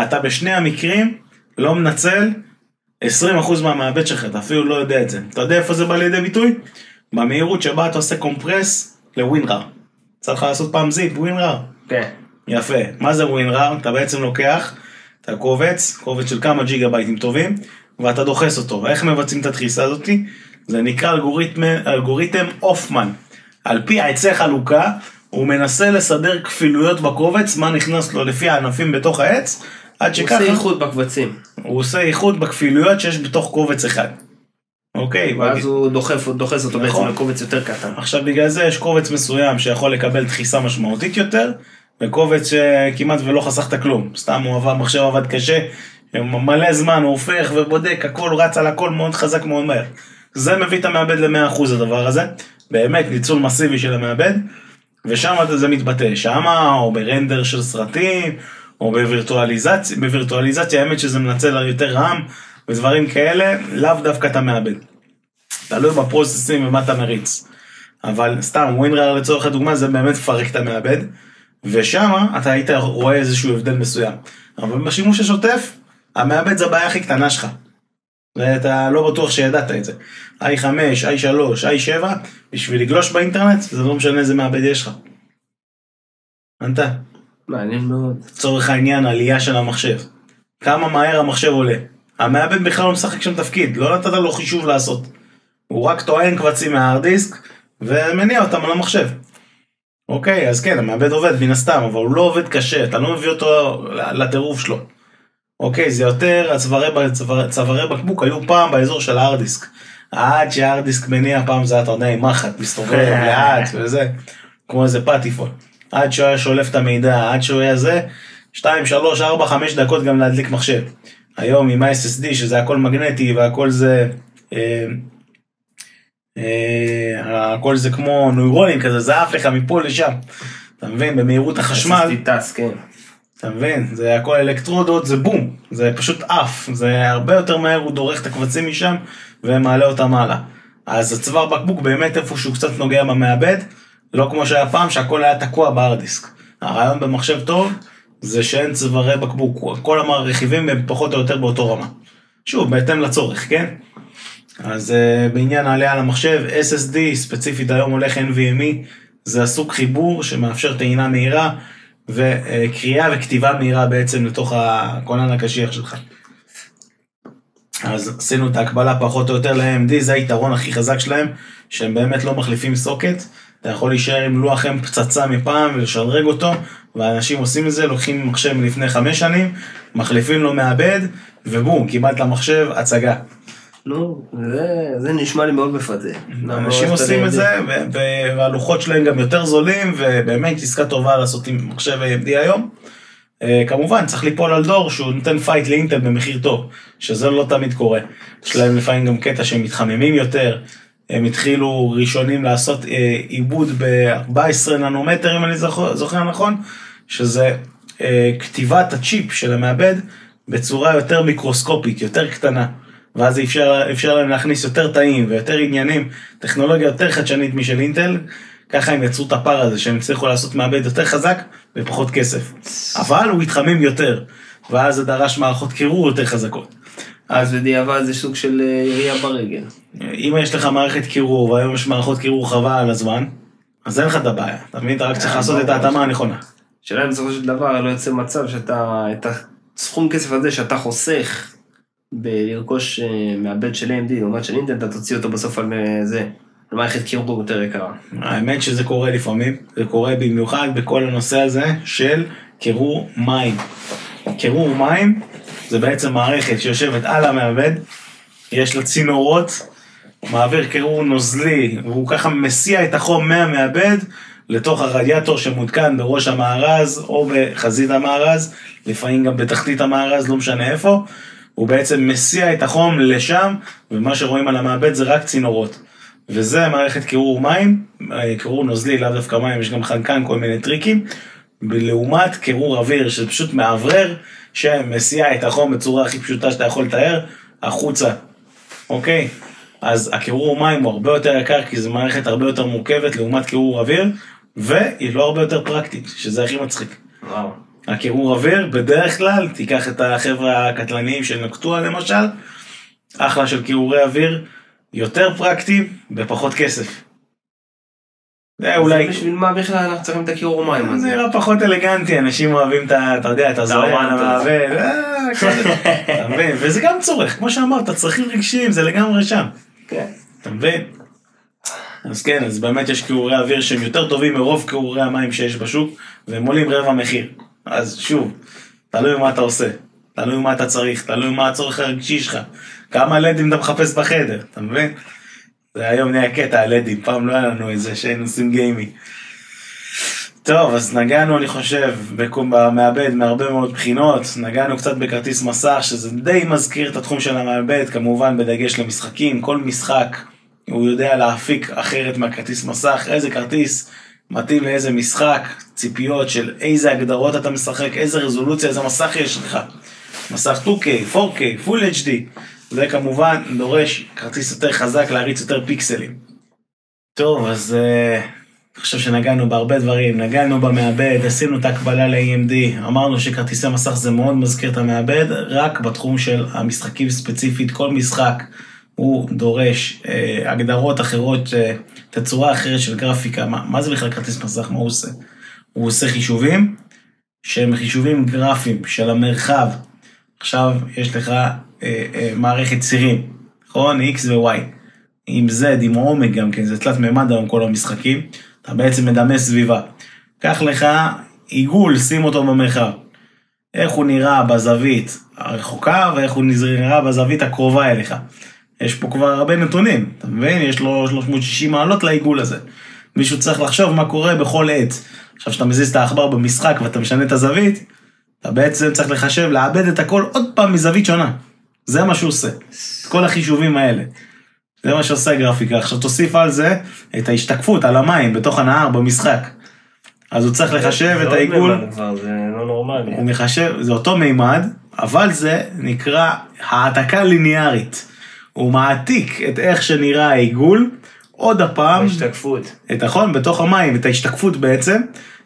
אתה בשני המקרים לא מנצל 20% מהמעבד שלך, אתה אפילו לא יודע את זה. אתה יודע איפה זה בא לידי ביטוי? במהירות שבה אתה עושה compress ל WinRAR. צריך לעשות פעם זיפ, ווינרר. כן. יפה. מה זה ווינרר? אתה בעצם לוקח את הקובץ, קובץ של כמה ג'יגה בייטים טובים, ואתה דוחס אותו. ואיך מבצעים את הדחיסה הזאתי? זה נקרא אלגוריתם, אלגוריתם אופמן. על פי עצי חלוקה, הוא מנסה לסדר כפילויות בקובץ, מה נכנס לו לפי הענפים בתוך העץ, עד הוא שככה... עושה איחוד בקבצים. הוא עושה איחוד בכפילויות שיש בתוך קובץ אחד. אוקיי? ואז הוא דוחף, דוחס אותו בעצם נכון. לקובץ יותר קטן. עכשיו בגלל זה יש קובץ מסוים שיכול לקבל דחיסה משמעותית יותר, וקובץ שכמעט ולא חסכת כלום. סתם הוא עבד, המחשב עבד קשה, מלא זמן, הוא הופך ובודק, הכל רץ על הכל מאוד חזק מאוד מהר. זה מביא את המעבד ל-100% הדבר הזה, באמת ניצול מסיבי של המעבד, ושם זה מתבטא, שמה או ברנדר של סרטים, או בווירטואליזציה, בווירטואליזציה האמת שזה מנצל יותר רם ודברים כאלה, לאו דווקא אתה מאבד. תלוי בפרוססים ומה אתה מריץ. אבל סתם ווינרר לצורך הדוגמה זה באמת מפרק את המעבד, ושם אתה היית רואה איזשהו הבדל מסוים. אבל בשימוש השוטף, המעבד זה הבעיה הכי קטנה שלך. ואתה לא בטוח שידעת את זה. i5, i3, i7, בשביל לגלוש באינטרנט, זה לא משנה איזה מעבד יש לך. הבנת? מעניין מאוד. לצורך העניין, עלייה של המחשב. כמה מהר המחשב עולה. המעבד בכלל לא משחק שם תפקיד, לא נתת לו חישוב לעשות. הוא רק טוען קבצים מההארד דיסק ומניע אותם על המחשב. אוקיי, אז כן, המעבד עובד מן הסתם, אבל הוא לא עובד קשה, אתה לא מביא אותו לטירוף שלו. אוקיי, זה יותר, הצווארי, צווארי, צווארי בקבוק היו פעם באזור של ההארד דיסק. עד שההארד דיסק מניע פעם זה היה, אתה יודע, עם מחט, מסתובב לאט וזה, כמו איזה פטיפון. עד שהוא היה שולף את המידע, עד שהוא היה זה, 2, 3, 4, 5 דקות גם להדליק מחשב. היום עם ה-SSD שזה הכל מגנטי והכל זה, אה, אה, הכל זה כמו נוירונים כזה, זה עף לך מפה לשם. אתה מבין? במהירות החשמל. טס, כן. אתה מבין? זה הכל אלקטרודות, זה בום, זה פשוט עף, זה הרבה יותר מהר, הוא דורך את הקבצים משם ומעלה אותם הלאה. אז הצוואר בקבוק באמת איפשהו קצת נוגע במעבד, לא כמו שהיה פעם שהכל היה תקוע בהארד דיסק. הרעיון במחשב טוב זה שאין צווארי בקבוק, כל הרכיבים הם פחות או יותר באותו רמה. שוב, בהתאם לצורך, כן? אז uh, בעניין העלייה למחשב, SSD, ספציפית היום הולך NVMe, זה הסוג חיבור שמאפשר טעינה מהירה וקריאה וכתיבה מהירה בעצם לתוך הכונן הקשיח שלך. אז עשינו את ההקבלה פחות או יותר ל-AMD, זה היתרון הכי חזק שלהם, שהם באמת לא מחליפים socket. אתה יכול להישאר עם לוח אם פצצה מפעם ולשדרג אותו, ואנשים עושים את זה, לוקחים מחשב מלפני חמש שנים, מחליפים לו מעבד, ובום, קיבלת מחשב, הצגה. נו, זה, זה נשמע לי מאוד מפתה. אנשים עושים את זה, והלוחות שלהם גם יותר זולים, ובאמת עסקה טובה לעשות עם מחשב AMD היום. אה, כמובן, צריך ליפול על דור שהוא נותן fight לאינטל במחיר טוב, שזה לא תמיד קורה. יש להם לפעמים גם קטע שהם מתחממים יותר, הם התחילו ראשונים לעשות אה, עיבוד ב-14 ננומטר, אם אני זוכר, זוכר נכון, שזה אה, כתיבת הצ'יפ של המעבד בצורה יותר מיקרוסקופית, יותר קטנה. ואז אפשר, אפשר להם להכניס יותר תאים ויותר עניינים, טכנולוגיה יותר חדשנית משל אינטל, ככה הם יצרו את הפער הזה, שהם הצליחו לעשות מעבד יותר חזק בפחות כסף. אבל הוא התחמם יותר, ואז זה דרש מערכות קירור יותר חזקות. אז בדיעבד זה סוג של אה, ירייה ברגל. אם יש לך מערכת קירור, והיום יש מערכות קירור חבל על הזמן, אז אין לך את הבעיה, אתה מבין? אתה רק צריך לעשות את ההתאמה הנכונה. השאלה אם בסופו של דבר לא יוצא מצב שאתה, את הסכום כסף הזה שאתה חוסך בלרכוש אה, מעבד של AMD, לעומת של אינטל, אתה תוציא אותו בסוף על אה, זה, על מערכת קירור יותר יקרה. האמת שזה קורה לפעמים, זה קורה במיוחד בכל הנושא הזה של קירור מים. קירור מים זה בעצם מערכת שיושבת על המעבד, יש לה צינורות, מעביר קירור נוזלי, והוא ככה מסיע את החום מהמעבד לתוך הרדיאטור שמותקן בראש המארז או בחזית המארז, לפעמים גם בתחתית המארז, לא משנה איפה. הוא בעצם מסיע את החום לשם, ומה שרואים על המעבד זה רק צינורות. וזה מערכת קירור מים, קירור נוזלי, לאו דווקא מים, יש גם חנקן, כל מיני טריקים, לעומת קירור אוויר, שזה פשוט מאוורר, שמסיע את החום בצורה הכי פשוטה שאתה יכול לתאר, החוצה, אוקיי? אז הקירור מים הוא הרבה יותר יקר, כי זו מערכת הרבה יותר מורכבת לעומת קירור אוויר, והיא לא הרבה יותר פרקטית, שזה הכי מצחיק. וואו. הקירור אוויר, בדרך כלל, תיקח את החבר'ה הקטלניים של נקטוע למשל, אחלה של קירורי אוויר, יותר פרקטי, בפחות כסף. זה אולי... בשביל מה בכלל אנחנו צריכים את הקירור מים זה הזה? נראה פחות אלגנטי, אנשים אוהבים את ה... אתה יודע, את הרומנטיות. המעבד, אה, הכל- אתה מבין? וזה גם צורך, כמו שאמרת, צרכים רגשיים, זה לגמרי שם. כן. אתה מבין? אז כן, אז באמת יש קירורי אוויר שהם יותר טובים מרוב קירורי המים שיש בשוק, והם עולים רבע מחיר. אז שוב, תלוי מה אתה עושה, תלוי מה אתה צריך, תלוי מה הצורך הרגשי שלך, כמה לדים אתה מחפש בחדר, אתה מבין? זה היום נהיה קטע הלדים, פעם לא היה לנו את זה שהיינו עושים גיימינג. טוב, אז נגענו, אני חושב, במעבד מהרבה מאוד בחינות, נגענו קצת בכרטיס מסך, שזה די מזכיר את התחום של המעבד, כמובן בדגש למשחקים, כל משחק הוא יודע להפיק אחרת מהכרטיס מסך, איזה כרטיס מתאים לאיזה משחק, ציפיות של איזה הגדרות אתה משחק, איזה רזולוציה, איזה מסך יש לך, מסך 2K, 4K, Full HD, וכמובן דורש כרטיס יותר חזק להריץ יותר פיקסלים. טוב, אז... Uh... אני חושב שנגענו בהרבה דברים, נגענו במעבד, עשינו את ההקבלה ל-AMD, אמרנו שכרטיסי מסך זה מאוד מזכיר את המעבד, רק בתחום של המשחקים ספציפית, כל משחק הוא דורש אה, הגדרות אחרות, אה, תצורה אחרת של גרפיקה, מה, מה זה בכלל כרטיס מסך, מה הוא עושה? הוא עושה חישובים שהם חישובים גרפיים של המרחב. עכשיו יש לך אה, אה, מערכת צירים, נכון? X ו-Y. עם Z, עם עומק גם כן, זה תלת מימד היום כל המשחקים. אתה בעצם מדמה סביבה. קח לך עיגול, שים אותו במרחב. איך הוא נראה בזווית הרחוקה ואיך הוא נראה בזווית הקרובה אליך. יש פה כבר הרבה נתונים, אתה מבין? יש לו 360 מעלות לעיגול הזה. מישהו צריך לחשוב מה קורה בכל עת. עכשיו, כשאתה מזיז את העכבר במשחק ואתה משנה את הזווית, אתה בעצם צריך לחשב, לעבד את הכל עוד פעם מזווית שונה. זה מה שהוא עושה. את כל החישובים האלה. זה מה שעושה גרפיקה. עכשיו תוסיף על זה את ההשתקפות על המים בתוך הנהר במשחק. אז הוא צריך לחשב את העיגול. זה לא נורמלי. הוא מחשב, זה אותו מימד, אבל זה נקרא העתקה ליניארית. הוא מעתיק את איך שנראה העיגול, עוד הפעם. השתקפות. נכון, בתוך המים, את ההשתקפות בעצם,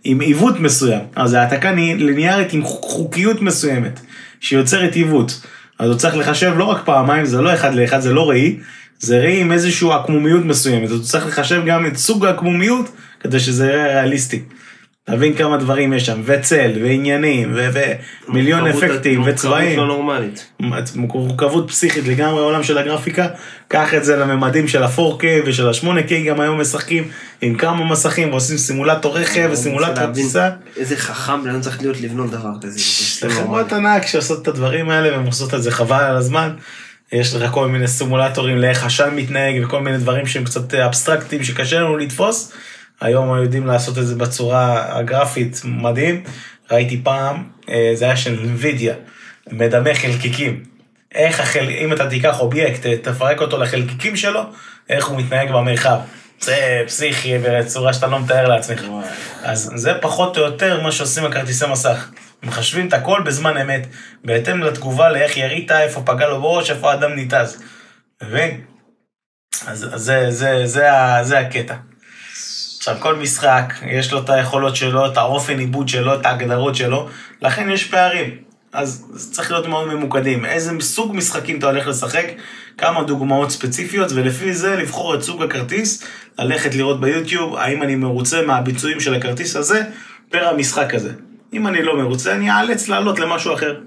עם עיוות מסוים. אז העתקה ליניארית עם חוקיות מסוימת, שיוצרת עיוות. אז הוא צריך לחשב לא רק פעמיים, זה לא אחד לאחד, זה לא ראי, זה ראי עם איזושהי עקמומיות מסוימת, אז הוא צריך לחשב גם את סוג העקמומיות כדי שזה יהיה ריאליסטי. תבין כמה דברים יש שם, וצל, ועניינים, ומיליון אפקטים, וצבעים. מורכבות לא נורמלית. מורכבות פסיכית לגמרי העולם של הגרפיקה, קח את זה לממדים של ה-4K ושל ה-8K, גם היום משחקים עם כמה מסכים ועושים סימולטור רכב וסימולטור טיסה. איזה חכם לאן צריך להיות לבנות דבר כזה. זה חברות ענק שעושות את הדברים האלה והן עושות את זה חבל על הזמן. יש לך כל מיני סימולטורים לאיך עשן מתנהג וכל מיני דברים שהם קצת אבסטרקטיים שקשה לנו לתפוס. היום יודעים לעשות את זה בצורה הגרפית מדהים. ראיתי פעם, אה, זה היה של NVIDIA, מדמה חלקיקים. איך החל... אם אתה תיקח אובייקט, תפרק אותו לחלקיקים שלו, איך הוא מתנהג במרחב. זה פסיכי בצורה שאתה לא מתאר לעצמך. אז זה פחות או יותר מה שעושים הכרטיסי מסך. מחשבים את הכל בזמן אמת, בהתאם לתגובה לאיך ירית, איפה פגע לו בראש, איפה האדם ניתז. מבין? אז זה, זה, זה, זה, זה הקטע. עכשיו, כל משחק, יש לו את היכולות שלו, את האופן עיבוד שלו, את ההגדרות שלו, לכן יש פערים. אז צריך להיות מאוד ממוקדים. איזה סוג משחקים אתה הולך לשחק, כמה דוגמאות ספציפיות, ולפי זה לבחור את סוג הכרטיס, ללכת לראות ביוטיוב האם אני מרוצה מהביצועים של הכרטיס הזה פר המשחק הזה. אם אני לא מרוצה, אני אאלץ לעלות למשהו אחר.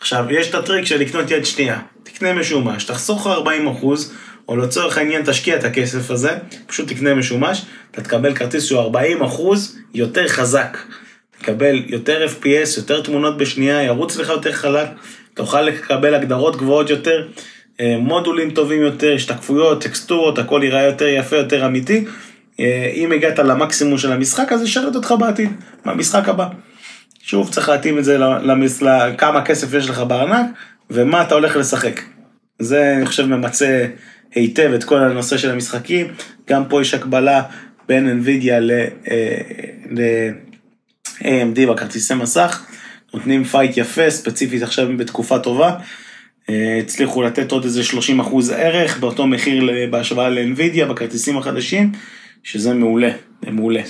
עכשיו, יש את הטריק של לקנות יד שנייה. תקנה משומש, תחסוך 40 אחוז, או לצורך העניין תשקיע את הכסף הזה, פשוט תקנה משומש, אתה תקבל כרטיס שהוא 40 אחוז יותר חזק. תקבל יותר FPS, יותר תמונות בשנייה, ירוץ לך יותר חלק, תוכל לקבל הגדרות גבוהות יותר, אה, מודולים טובים יותר, השתקפויות, טקסטורות, הכל ייראה יותר יפה, יותר אמיתי. אה, אם הגעת למקסימום של המשחק, אז ישרת אותך בעתיד, במשחק הבא. שוב צריך להתאים את זה למס... לכמה כסף יש לך בארנק ומה אתה הולך לשחק. זה אני חושב ממצה היטב את כל הנושא של המשחקים, גם פה יש הקבלה בין NVIDIA ל-AMD בכרטיסי מסך, נותנים fight יפה, ספציפית עכשיו בתקופה טובה, אה, הצליחו לתת עוד איזה 30 אחוז ערך באותו מחיר בהשוואה ל-NVIDIA בכרטיסים החדשים, שזה מעולה, מעולה.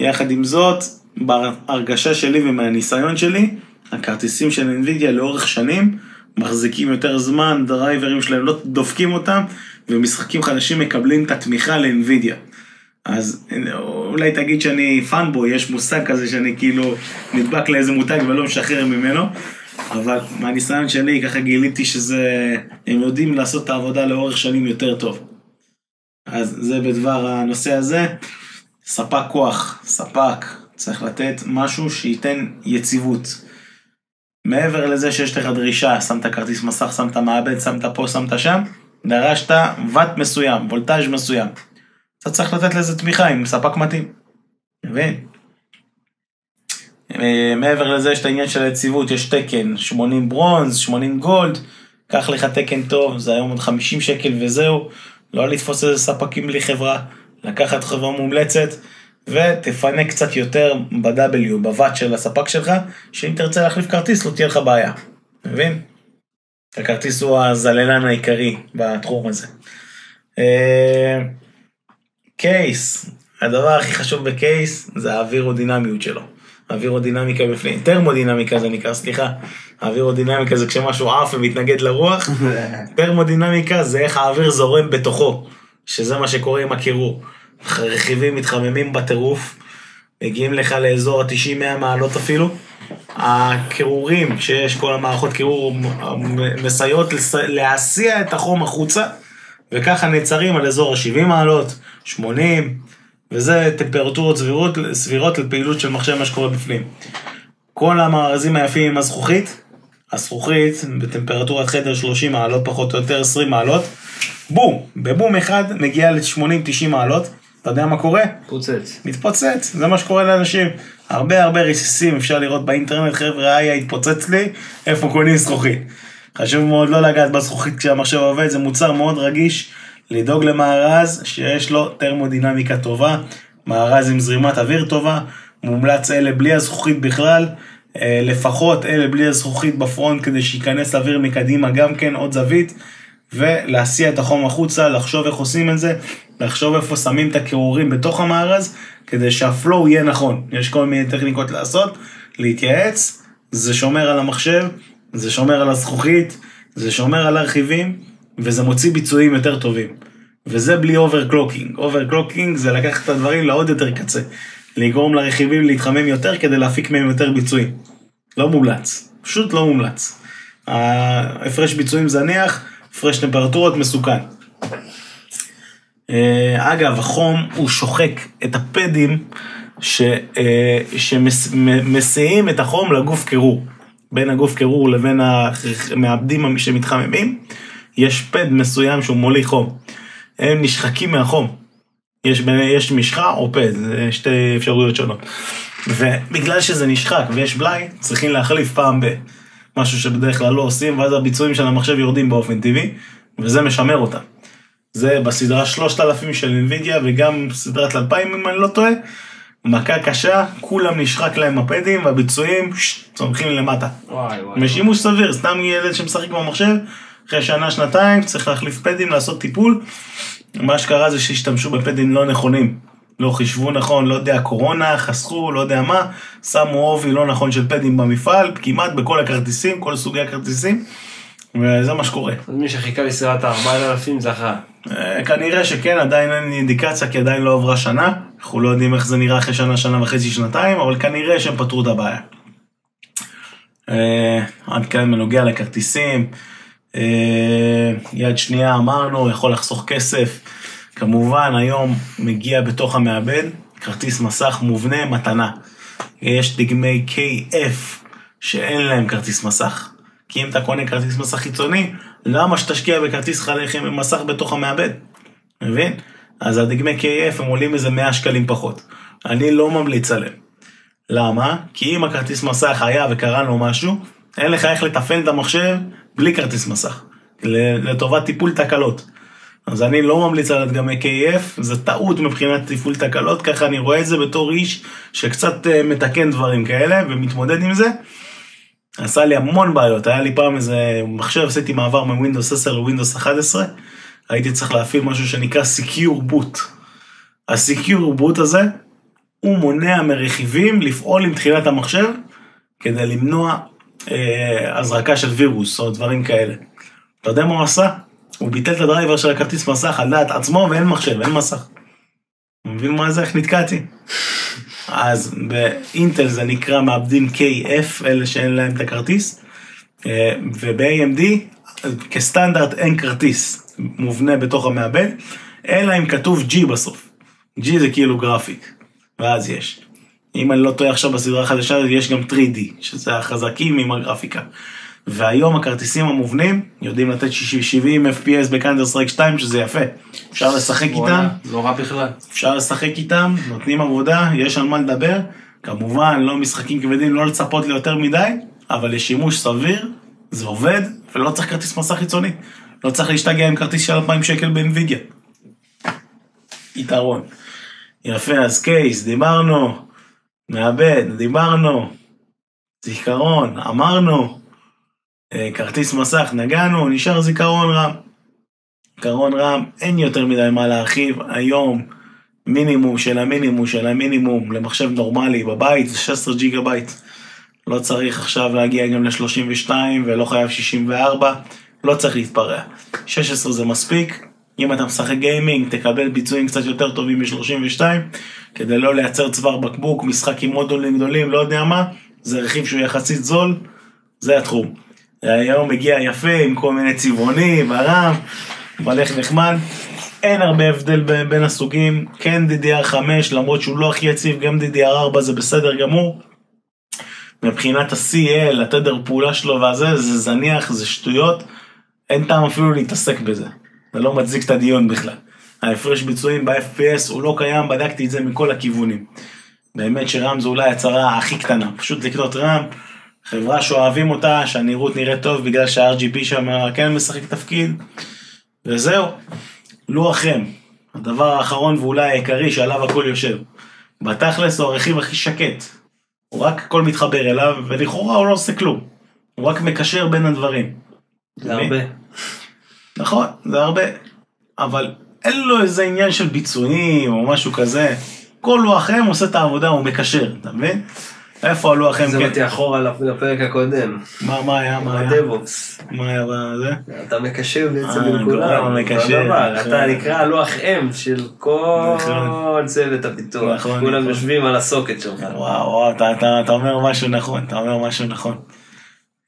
יחד עם זאת, בהרגשה שלי ומהניסיון שלי, הכרטיסים של NVIDIA לאורך שנים מחזיקים יותר זמן, דרייברים שלהם לא דופקים אותם, ומשחקים חדשים מקבלים את התמיכה ל-NVIDIA. אז אולי תגיד שאני פאנבוי, יש מושג כזה שאני כאילו נדבק לאיזה מותג ולא משחרר ממנו, אבל מהניסיון שלי ככה גיליתי שזה, הם יודעים לעשות את העבודה לאורך שנים יותר טוב. אז זה בדבר הנושא הזה. ספק כוח, ספק, צריך לתת משהו שייתן יציבות. מעבר לזה שיש לך דרישה, שמת כרטיס מסך, שמת מעבד, שמת פה, שמת שם, דרשת ואט מסוים, וולטאז' מסוים. אתה צריך לתת לזה תמיכה עם ספק מתאים. מבין? אה, מעבר לזה יש את העניין של היציבות, יש תקן, 80 ברונז, 80 גולד, קח לך תקן טוב, זה היום עוד 50 שקל וזהו, לא לתפוס איזה ספקים בלי חברה, לקחת חברה מומלצת, ותפנה קצת יותר ב-W, בוואט של הספק שלך, שאם תרצה להחליף כרטיס לא תהיה לך בעיה, מבין? הכרטיס הוא הזללן העיקרי בתחום הזה. אה, קייס, הדבר הכי חשוב בקייס זה האווירודינמיות שלו. אווירודינמיקה בפנים, טרמודינמיקה זה נקרא, סליחה. אווירודינמיקה זה כשמשהו עף ומתנגד לרוח, טרמודינמיקה זה איך האוויר זורם בתוכו, שזה מה שקורה עם הקירור. רכיבים מתחממים בטירוף, מגיעים לך לאזור ה-90-100 מעלות אפילו. הקירורים שיש, כל המערכות קירור מסייעות להסיע את החום החוצה, וככה נעצרים על אזור ה-70 מעלות, 80, וזה טמפרטורות סבירות, סבירות לפעילות של מחשב מה שקורה בפנים. כל המארזים היפים עם הזכוכית, הזכוכית בטמפרטורת חדר 30 מעלות פחות או יותר 20 מעלות, בום, בבום אחד מגיע ל-80-90 מעלות, אתה יודע מה קורה? פוצץ. מתפוצץ, זה מה שקורה לאנשים. הרבה הרבה רסיסים אפשר לראות באינטרנט, חבר'ה, איה התפוצץ לי, איפה קונים זכוכית. חשוב מאוד לא לגעת בזכוכית כשהמחשב עובד, זה מוצר מאוד רגיש. לדאוג למארז שיש לו טרמודינמיקה טובה, מארז עם זרימת אוויר טובה, מומלץ אלה בלי הזכוכית בכלל, אה, לפחות אלה בלי הזכוכית בפרונט כדי שייכנס אוויר מקדימה גם כן, עוד זווית, ולהסיע את החום החוצה, לחשוב איך עושים את זה, לחשוב איפה שמים את הקירורים בתוך המארז, כדי שהפלואו יהיה נכון. יש כל מיני טכניקות לעשות, להתייעץ, זה שומר על המחשב, זה שומר על הזכוכית, זה שומר על הרכיבים, וזה מוציא ביצועים יותר טובים. וזה בלי overclocking. overclocking זה לקחת את הדברים לעוד יותר קצה. לגרום לרכיבים להתחמם יותר כדי להפיק מהם יותר ביצועים. לא מומלץ. פשוט לא מומלץ. ההפרש ביצועים זניח, הפרש טמפרטורות מסוכן. אה, אגב, החום הוא שוחק את הפדים ש, אה, שמסיעים את החום לגוף קירור. בין הגוף קירור לבין המעבדים שמתחממים. יש פד מסוים שהוא מוליך חום. הם נשחקים מהחום. יש, יש משחה או פד, זה שתי אפשרויות שונות. ובגלל שזה נשחק ויש בלאי, צריכים להחליף פעם ב... משהו שבדרך כלל לא עושים, ואז הביצועים של המחשב יורדים באופן טבעי, וזה משמר אותם. זה בסדרה 3000 של NVIDIA וגם סדרת 2000 אם אני לא טועה, מכה קשה, כולם נשחק להם הפדים והביצועים צומחים למטה. וואי וואי. משימוש סביר, סתם ילד שמשחק במחשב, אחרי שנה, שנתיים, צריך להחליף פדים, לעשות טיפול. מה שקרה זה שהשתמשו בפדים לא נכונים. לא חישבו נכון, לא יודע, קורונה, חסכו, לא יודע מה, שמו עובי לא נכון של פדים במפעל, כמעט בכל הכרטיסים, כל סוגי הכרטיסים, וזה מה שקורה. אז מי שחיכה לסדרת ה-4000 זכה. אה, כנראה שכן, עדיין אין אינדיקציה, כי עדיין לא עברה שנה. אנחנו לא יודעים איך זה נראה אחרי שנה, שנה וחצי, שנתיים, אבל כנראה שהם פתרו את הבעיה. אה, עד כאן בנוגע לכרטיסים. אה, יד שנייה אמרנו, יכול לחסוך כסף. כמובן, היום מגיע בתוך המעבד כרטיס מסך מובנה מתנה. יש דגמי KF שאין להם כרטיס מסך. כי אם אתה קונה כרטיס מסך חיצוני, למה שתשקיע בכרטיס חלחם עם מסך בתוך המעבד? מבין? אז הדגמי KF הם עולים איזה 100 שקלים פחות. אני לא ממליץ עליהם. למה? כי אם הכרטיס מסך היה וקרה לו משהו, אין לך איך לתפעל את המחשב בלי כרטיס מסך, לטובת טיפול תקלות. אז אני לא ממליץ על הדגמי KF, זה טעות מבחינת טיפול תקלות, ככה אני רואה את זה בתור איש שקצת אה, מתקן דברים כאלה ומתמודד עם זה. עשה לי המון בעיות, היה לי פעם איזה מחשב, עשיתי מעבר מווינדוס 10 לווינדוס 11, הייתי צריך להפעיל משהו שנקרא Secure Boot. ה-Secure Boot הזה, הוא מונע מרכיבים לפעול עם תחילת המחשב, כדי למנוע אה, הזרקה של וירוס או דברים כאלה. אתה יודע מה הוא עשה? הוא ביטל את הדרייבר של הכרטיס מסך על דעת עצמו ואין מחשב, אין מסך. אתה מבין מה זה? איך נתקעתי? אז באינטל זה נקרא מעבדים KF, אלה שאין להם את הכרטיס, אה, וב-AMD כסטנדרט אין כרטיס מובנה בתוך המעבד, אלא אם כתוב G בסוף. G זה כאילו graphic, ואז יש. אם אני לא טועה עכשיו בסדרה החדשה, יש גם 3D, שזה החזקים עם הגרפיקה. והיום הכרטיסים המובנים יודעים לתת 70 FPS ב Counter-Strike 2, שזה יפה. אפשר לשחק איתם, לא רע בכלל. אפשר לשחק איתם, נותנים עבודה, יש על מה לדבר. כמובן, לא משחקים כבדים, לא לצפות ליותר מדי, אבל לשימוש סביר, זה עובד, ולא צריך כרטיס מסך חיצוני. לא צריך להשתגע עם כרטיס של 2,000 שקל באנווידיה. יתרון. יפה, אז קייס, דיברנו, מעבד, דיברנו, זיכרון, אמרנו, כרטיס מסך, נגענו, נשאר זיכרון רם. זיכרון רם, אין יותר מדי מה להרחיב, היום מינימום של המינימום של המינימום למחשב נורמלי בבית זה 16 ג'יגה בייט. לא צריך עכשיו להגיע גם ל-32 ולא חייב 64, לא צריך להתפרע. 16 זה מספיק, אם אתה משחק גיימינג תקבל ביצועים קצת יותר טובים מ-32, כדי לא לייצר צוואר בקבוק, משחק עם מודולים גדולים, לא יודע מה, זה רכיב שהוא יחסית זול, זה התחום. היום מגיע יפה עם כל מיני צבעונים, ה RAM, מלך נחמד. אין הרבה הבדל בין הסוגים, כן DDR5 למרות שהוא לא הכי יציב, גם DDR4 זה בסדר גמור. מבחינת ה-CL, התדר פעולה שלו והזה, זה זניח, זה שטויות, אין טעם אפילו להתעסק בזה. זה לא מצדיק את הדיון בכלל. ההפרש ביצועים ב-FPS הוא לא קיים, בדקתי את זה מכל הכיוונים. באמת שרם זו אולי הצרה הכי קטנה, פשוט לקנות רם, חברה שאוהבים אותה, שהנראות נראית טוב בגלל שה-RGB שם כן משחק תפקיד, וזהו. לוח אם, הדבר האחרון ואולי העיקרי שעליו הכל יושב. בתכלס הוא הרכיב הכי שקט. הוא רק הכל מתחבר אליו, ולכאורה הוא לא עושה כלום. הוא רק מקשר בין הדברים. זה הרבה. נכון, זה הרבה. אבל אין לו איזה עניין של ביצועים או משהו כזה. כל לוח אם עושה את העבודה, הוא מקשר, אתה מבין? איפה הלוח אם? זה. אותי אחורה לפרק הקודם. מה מה היה? מה היה? הדב-אופס. מה היה בזה? אתה מקשר בעצם אה, בין כולם. דבר, נכון. אתה נקרא לוח אם של כל נכון. צוות הפיתוח. נכון, כולם נכון. יושבים על הסוקט שלך. וואו, אתה, אומר משהו נכון, אתה אומר משהו נכון.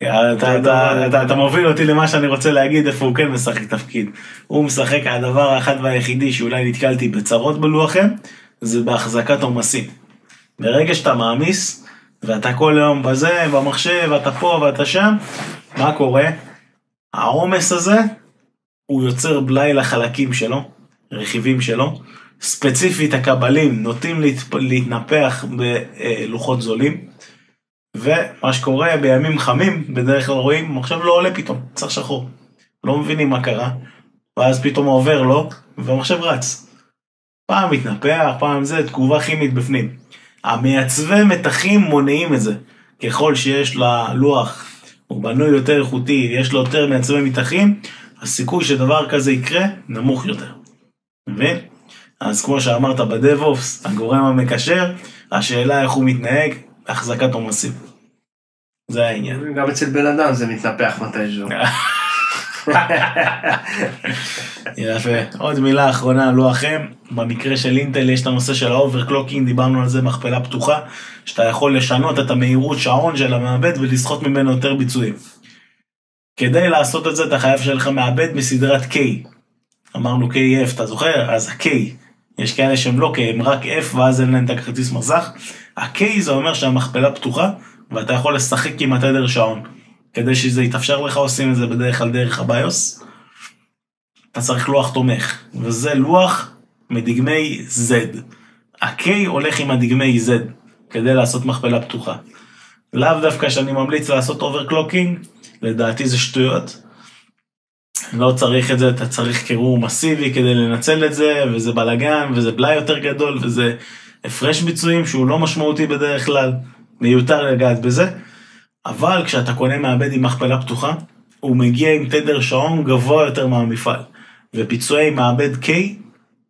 אתה מוביל אותי למה שאני רוצה להגיד, איפה הוא כן משחק תפקיד. הוא משחק, הדבר האחד והיחידי שאולי נתקלתי בצרות בלוחם, זה בהחזקת עומסים. ברגע שאתה מעמיס, ואתה כל היום בזה, במחשב, ואתה פה ואתה שם, מה קורה? העומס הזה, הוא יוצר בלאי לחלקים שלו, רכיבים שלו. ספציפית הקבלים נוטים להת... להתנפח בלוחות זולים. ומה שקורה בימים חמים, בדרך כלל רואים, המחשב לא עולה פתאום, צריך שחור. לא מבינים מה קרה, ואז פתאום עובר לו, והמחשב רץ. פעם מתנפח, פעם זה, תגובה כימית בפנים. המייצבי מתחים מונעים את זה. ככל שיש ללוח, הוא בנוי יותר איכותי, יש לו יותר מייצבי מתחים, הסיכוי שדבר כזה יקרה נמוך יותר. מבין? אז כמו שאמרת ב DevOps, הגורם המקשר, השאלה איך הוא מתנהג, החזקת עומסים. זה העניין. גם אצל בן אדם זה מתנפח מתישהו. יפה. עוד מילה אחרונה, לוח אם. במקרה של אינטל יש את הנושא של ה overclocking, דיברנו על זה מכפלה פתוחה, שאתה יכול לשנות את המהירות שעון של המעבד ולסחוט ממנו יותר ביצועים. כדי לעשות את זה אתה חייב שיהיה לך מעבד מסדרת K. אמרנו KF, אתה זוכר? אז ה-K. יש כאלה שהם לא K, הם רק F ואז אין להם את הכרטיס מסך. ה-K זה אומר שהמכפלה פתוחה ואתה יכול לשחק עם התדר שעון. כדי שזה יתאפשר לך עושים את זה בדרך כלל דרך הביוס. אתה צריך לוח תומך, וזה לוח מדגמי Z. ה-K הולך עם הדגמי Z כדי לעשות מכפלה פתוחה. לאו דווקא שאני ממליץ לעשות overclocking, לדעתי זה שטויות. לא צריך את זה, אתה צריך קירור מסיבי כדי לנצל את זה, וזה בלאגן, וזה בלאי יותר גדול, וזה הפרש ביצועים שהוא לא משמעותי בדרך כלל, מיותר לגעת בזה. אבל כשאתה קונה מעבד עם מכפלה פתוחה, הוא מגיע עם תדר שעון גבוה יותר מהמפעל. וביצועי מעבד K,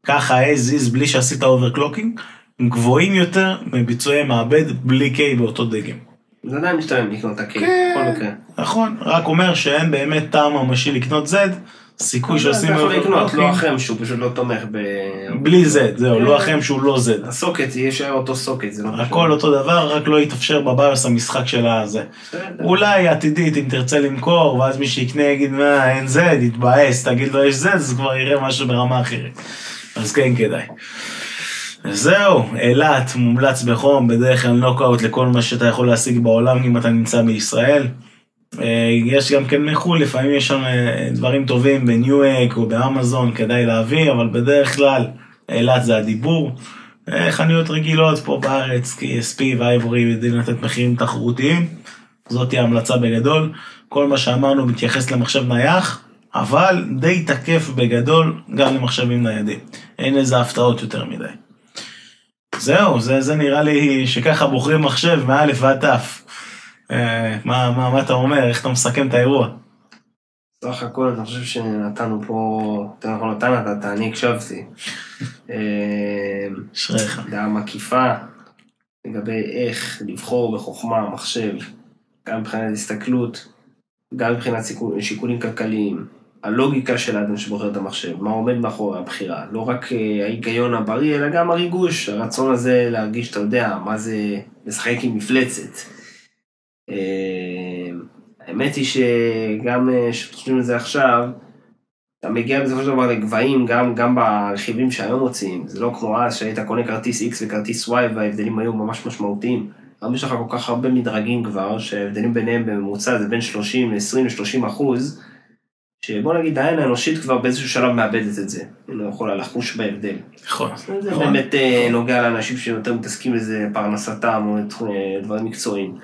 ככה as is בלי שעשית אוברקלוקינג, הם גבוהים יותר מביצועי מעבד בלי K באותו דגם. זה עדיין משתלם לקנות את הקייק, כן. בכל מקרה. נכון, רק אומר שאין באמת טעם ממשי לקנות Z, סיכוי שעושים... אתה יכול לקנות, אוקיי. לא אחרי שהוא פשוט לא תומך ב... בלי Z, זהו, כן. לא אחרי שהוא לא Z. הסוקט, יש אותו סוקט, זה לא משנה. הכל אותו דבר, רק לא יתאפשר בביוס המשחק של הזה. אולי עתידית, אם תרצה למכור, ואז מי שיקנה יגיד מה, אין Z, יתבאס, תגיד לו יש Z, אז כבר יראה משהו ברמה אחרת. אז כן כדאי. זהו, אילת מומלץ בחום, בדרך כלל נוקאוט לכל מה שאתה יכול להשיג בעולם אם אתה נמצא בישראל. אה, יש גם כן מחו"ל, לפעמים יש שם אה, דברים טובים בניו-אק או באמזון, כדאי להביא, אבל בדרך כלל אילת זה הדיבור. אה, חנויות רגילות פה בארץ, KSP ואייבורי יודעים לתת מחירים תחרותיים. זאתי ההמלצה בגדול. כל מה שאמרנו מתייחס למחשב נייח, אבל די תקף בגדול גם למחשבים ניידים. אין איזה הפתעות יותר מדי. זהו, זה, זה נראה לי שככה בוחרים מחשב מא' ועד ת'. מה, מה, מה אתה אומר? איך אתה מסכם את האירוע? סך הכל אני חושב שנתנו פה, יותר נכון אתה נתת, אני הקשבתי. אה, אשריך. דעה מקיפה לגבי איך לבחור בחוכמה מחשב, גם מבחינת הסתכלות, גם מבחינת שיקול- שיקולים כלכליים, הלוגיקה של האדם שבוחר את המחשב, מה עומד מאחורי הבחירה, לא רק אה, ההיגיון הבריא, אלא גם הריגוש, הרצון הזה להרגיש, אתה יודע, מה זה לשחק עם מפלצת. אה, האמת היא שגם אה, כשחושבים על זה עכשיו, אתה מגיע בסופו של דבר לגבהים גם, גם ברכיבים שהיום מוציאים, זה לא כמו אז שהיית קונה כרטיס X וכרטיס Y וההבדלים היו ממש משמעותיים. היום יש לך כל כך הרבה מדרגים כבר, שההבדלים ביניהם בממוצע זה בין 30 ל-20 ל-30 אחוז, שבוא נגיד העין האנושית כבר באיזשהו שלב מאבדת את זה, היא לא יכולה לחוש בהבדל. נכון. זה נכון. באמת אה, נוגע לאנשים שיותר מתעסקים בזה פרנסתם או אה, דברים מקצועיים.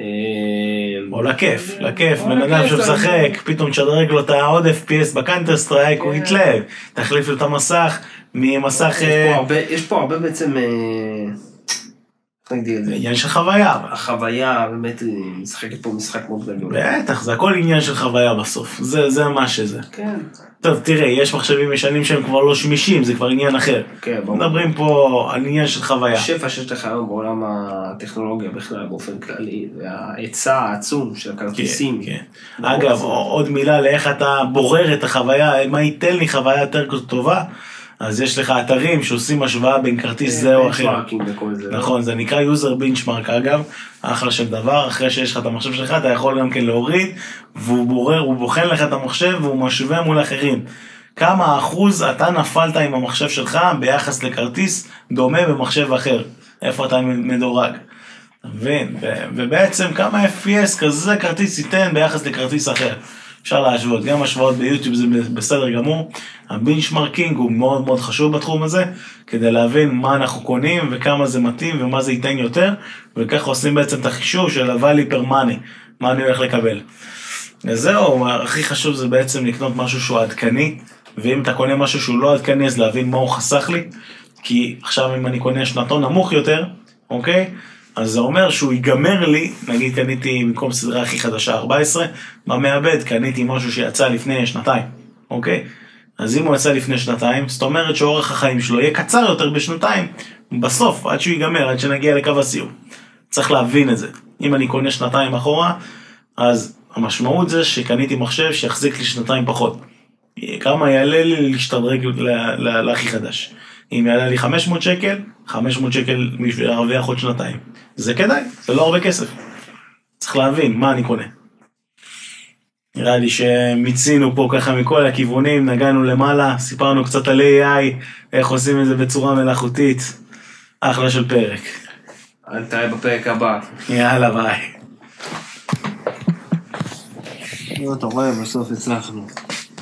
אה, או לכיף, לכיף, או בן אדם לכיף, שמשחק, פתאום תשדרג לו את העוד FPS ב Counter-Strike, הוא כן. יתלהב. תחליף לו את המסך ממסך... אה, יש פה הרבה בעצם, אה, איך נגדיר את זה? עניין של חוויה. החוויה באמת משחקת פה משחק מאוד גדול. בטח, זה הכל עניין של חוויה בסוף. זה, זה מה שזה. כן, טוב, תראה, יש מחשבים ישנים שהם כבר לא שמישים, זה כבר עניין אחר. כן, ברור. מדברים פה על עניין של חוויה. השפע שיש לך היום בעולם הטכנולוגיה בכלל באופן כללי, וההיצע העצום של הכרטיסים. כן, כן. אגב, עוד מילה לאיך אתה בורר את החוויה, מה ייתן לי חוויה יותר טובה, אז יש לך אתרים שעושים השוואה בין כרטיס זה או אחר. נכון, זה נקרא user benchmark אגב, אחלה של דבר, אחרי שיש לך את המחשב שלך אתה יכול גם כן להוריד, והוא בורר, הוא בוחן לך את המחשב והוא משווה מול אחרים. כמה אחוז אתה נפלת עם המחשב שלך ביחס לכרטיס דומה במחשב אחר, איפה אתה מדורג. אתה מבין? ובעצם כמה FPS כזה כרטיס ייתן ביחס לכרטיס אחר. אפשר להשוות, גם השוואות ביוטיוב זה בסדר גמור. ה benchmarking הוא מאוד מאוד חשוב בתחום הזה, כדי להבין מה אנחנו קונים וכמה זה מתאים ומה זה ייתן יותר, וככה עושים בעצם את החישוב של ה-value per money, מה אני הולך לקבל. וזהו, הכי חשוב זה בעצם לקנות משהו שהוא עדכני, ואם אתה קונה משהו שהוא לא עדכני אז להבין מה הוא חסך לי, כי עכשיו אם אני קונה שנתון נמוך יותר, אוקיי? אז זה אומר שהוא ייגמר לי, נגיד קניתי במקום סדרה הכי חדשה 14, במעבד קניתי משהו שיצא לפני שנתיים, אוקיי? אז אם הוא יצא לפני שנתיים, זאת אומרת שאורך החיים שלו יהיה קצר יותר בשנתיים, בסוף, עד שהוא ייגמר, עד שנגיע לקו הסיום. צריך להבין את זה. אם אני קונה שנתיים אחורה, אז המשמעות זה שקניתי מחשב שיחזיק לי שנתיים פחות. כמה יעלה לי להשתדרג להכי חדש. אם יעלה לי 500 שקל, 500 שקל בשביל להרוויח עוד שנתיים. זה כדאי, זה לא הרבה כסף. צריך להבין מה אני קונה. נראה לי שמיצינו פה ככה מכל הכיוונים, נגענו למעלה, סיפרנו קצת על AI, איך עושים את זה בצורה מלאכותית. אחלה של פרק. אל תראה בפרק הבא. יאללה ביי. אתה רואה, בסוף הצלחנו.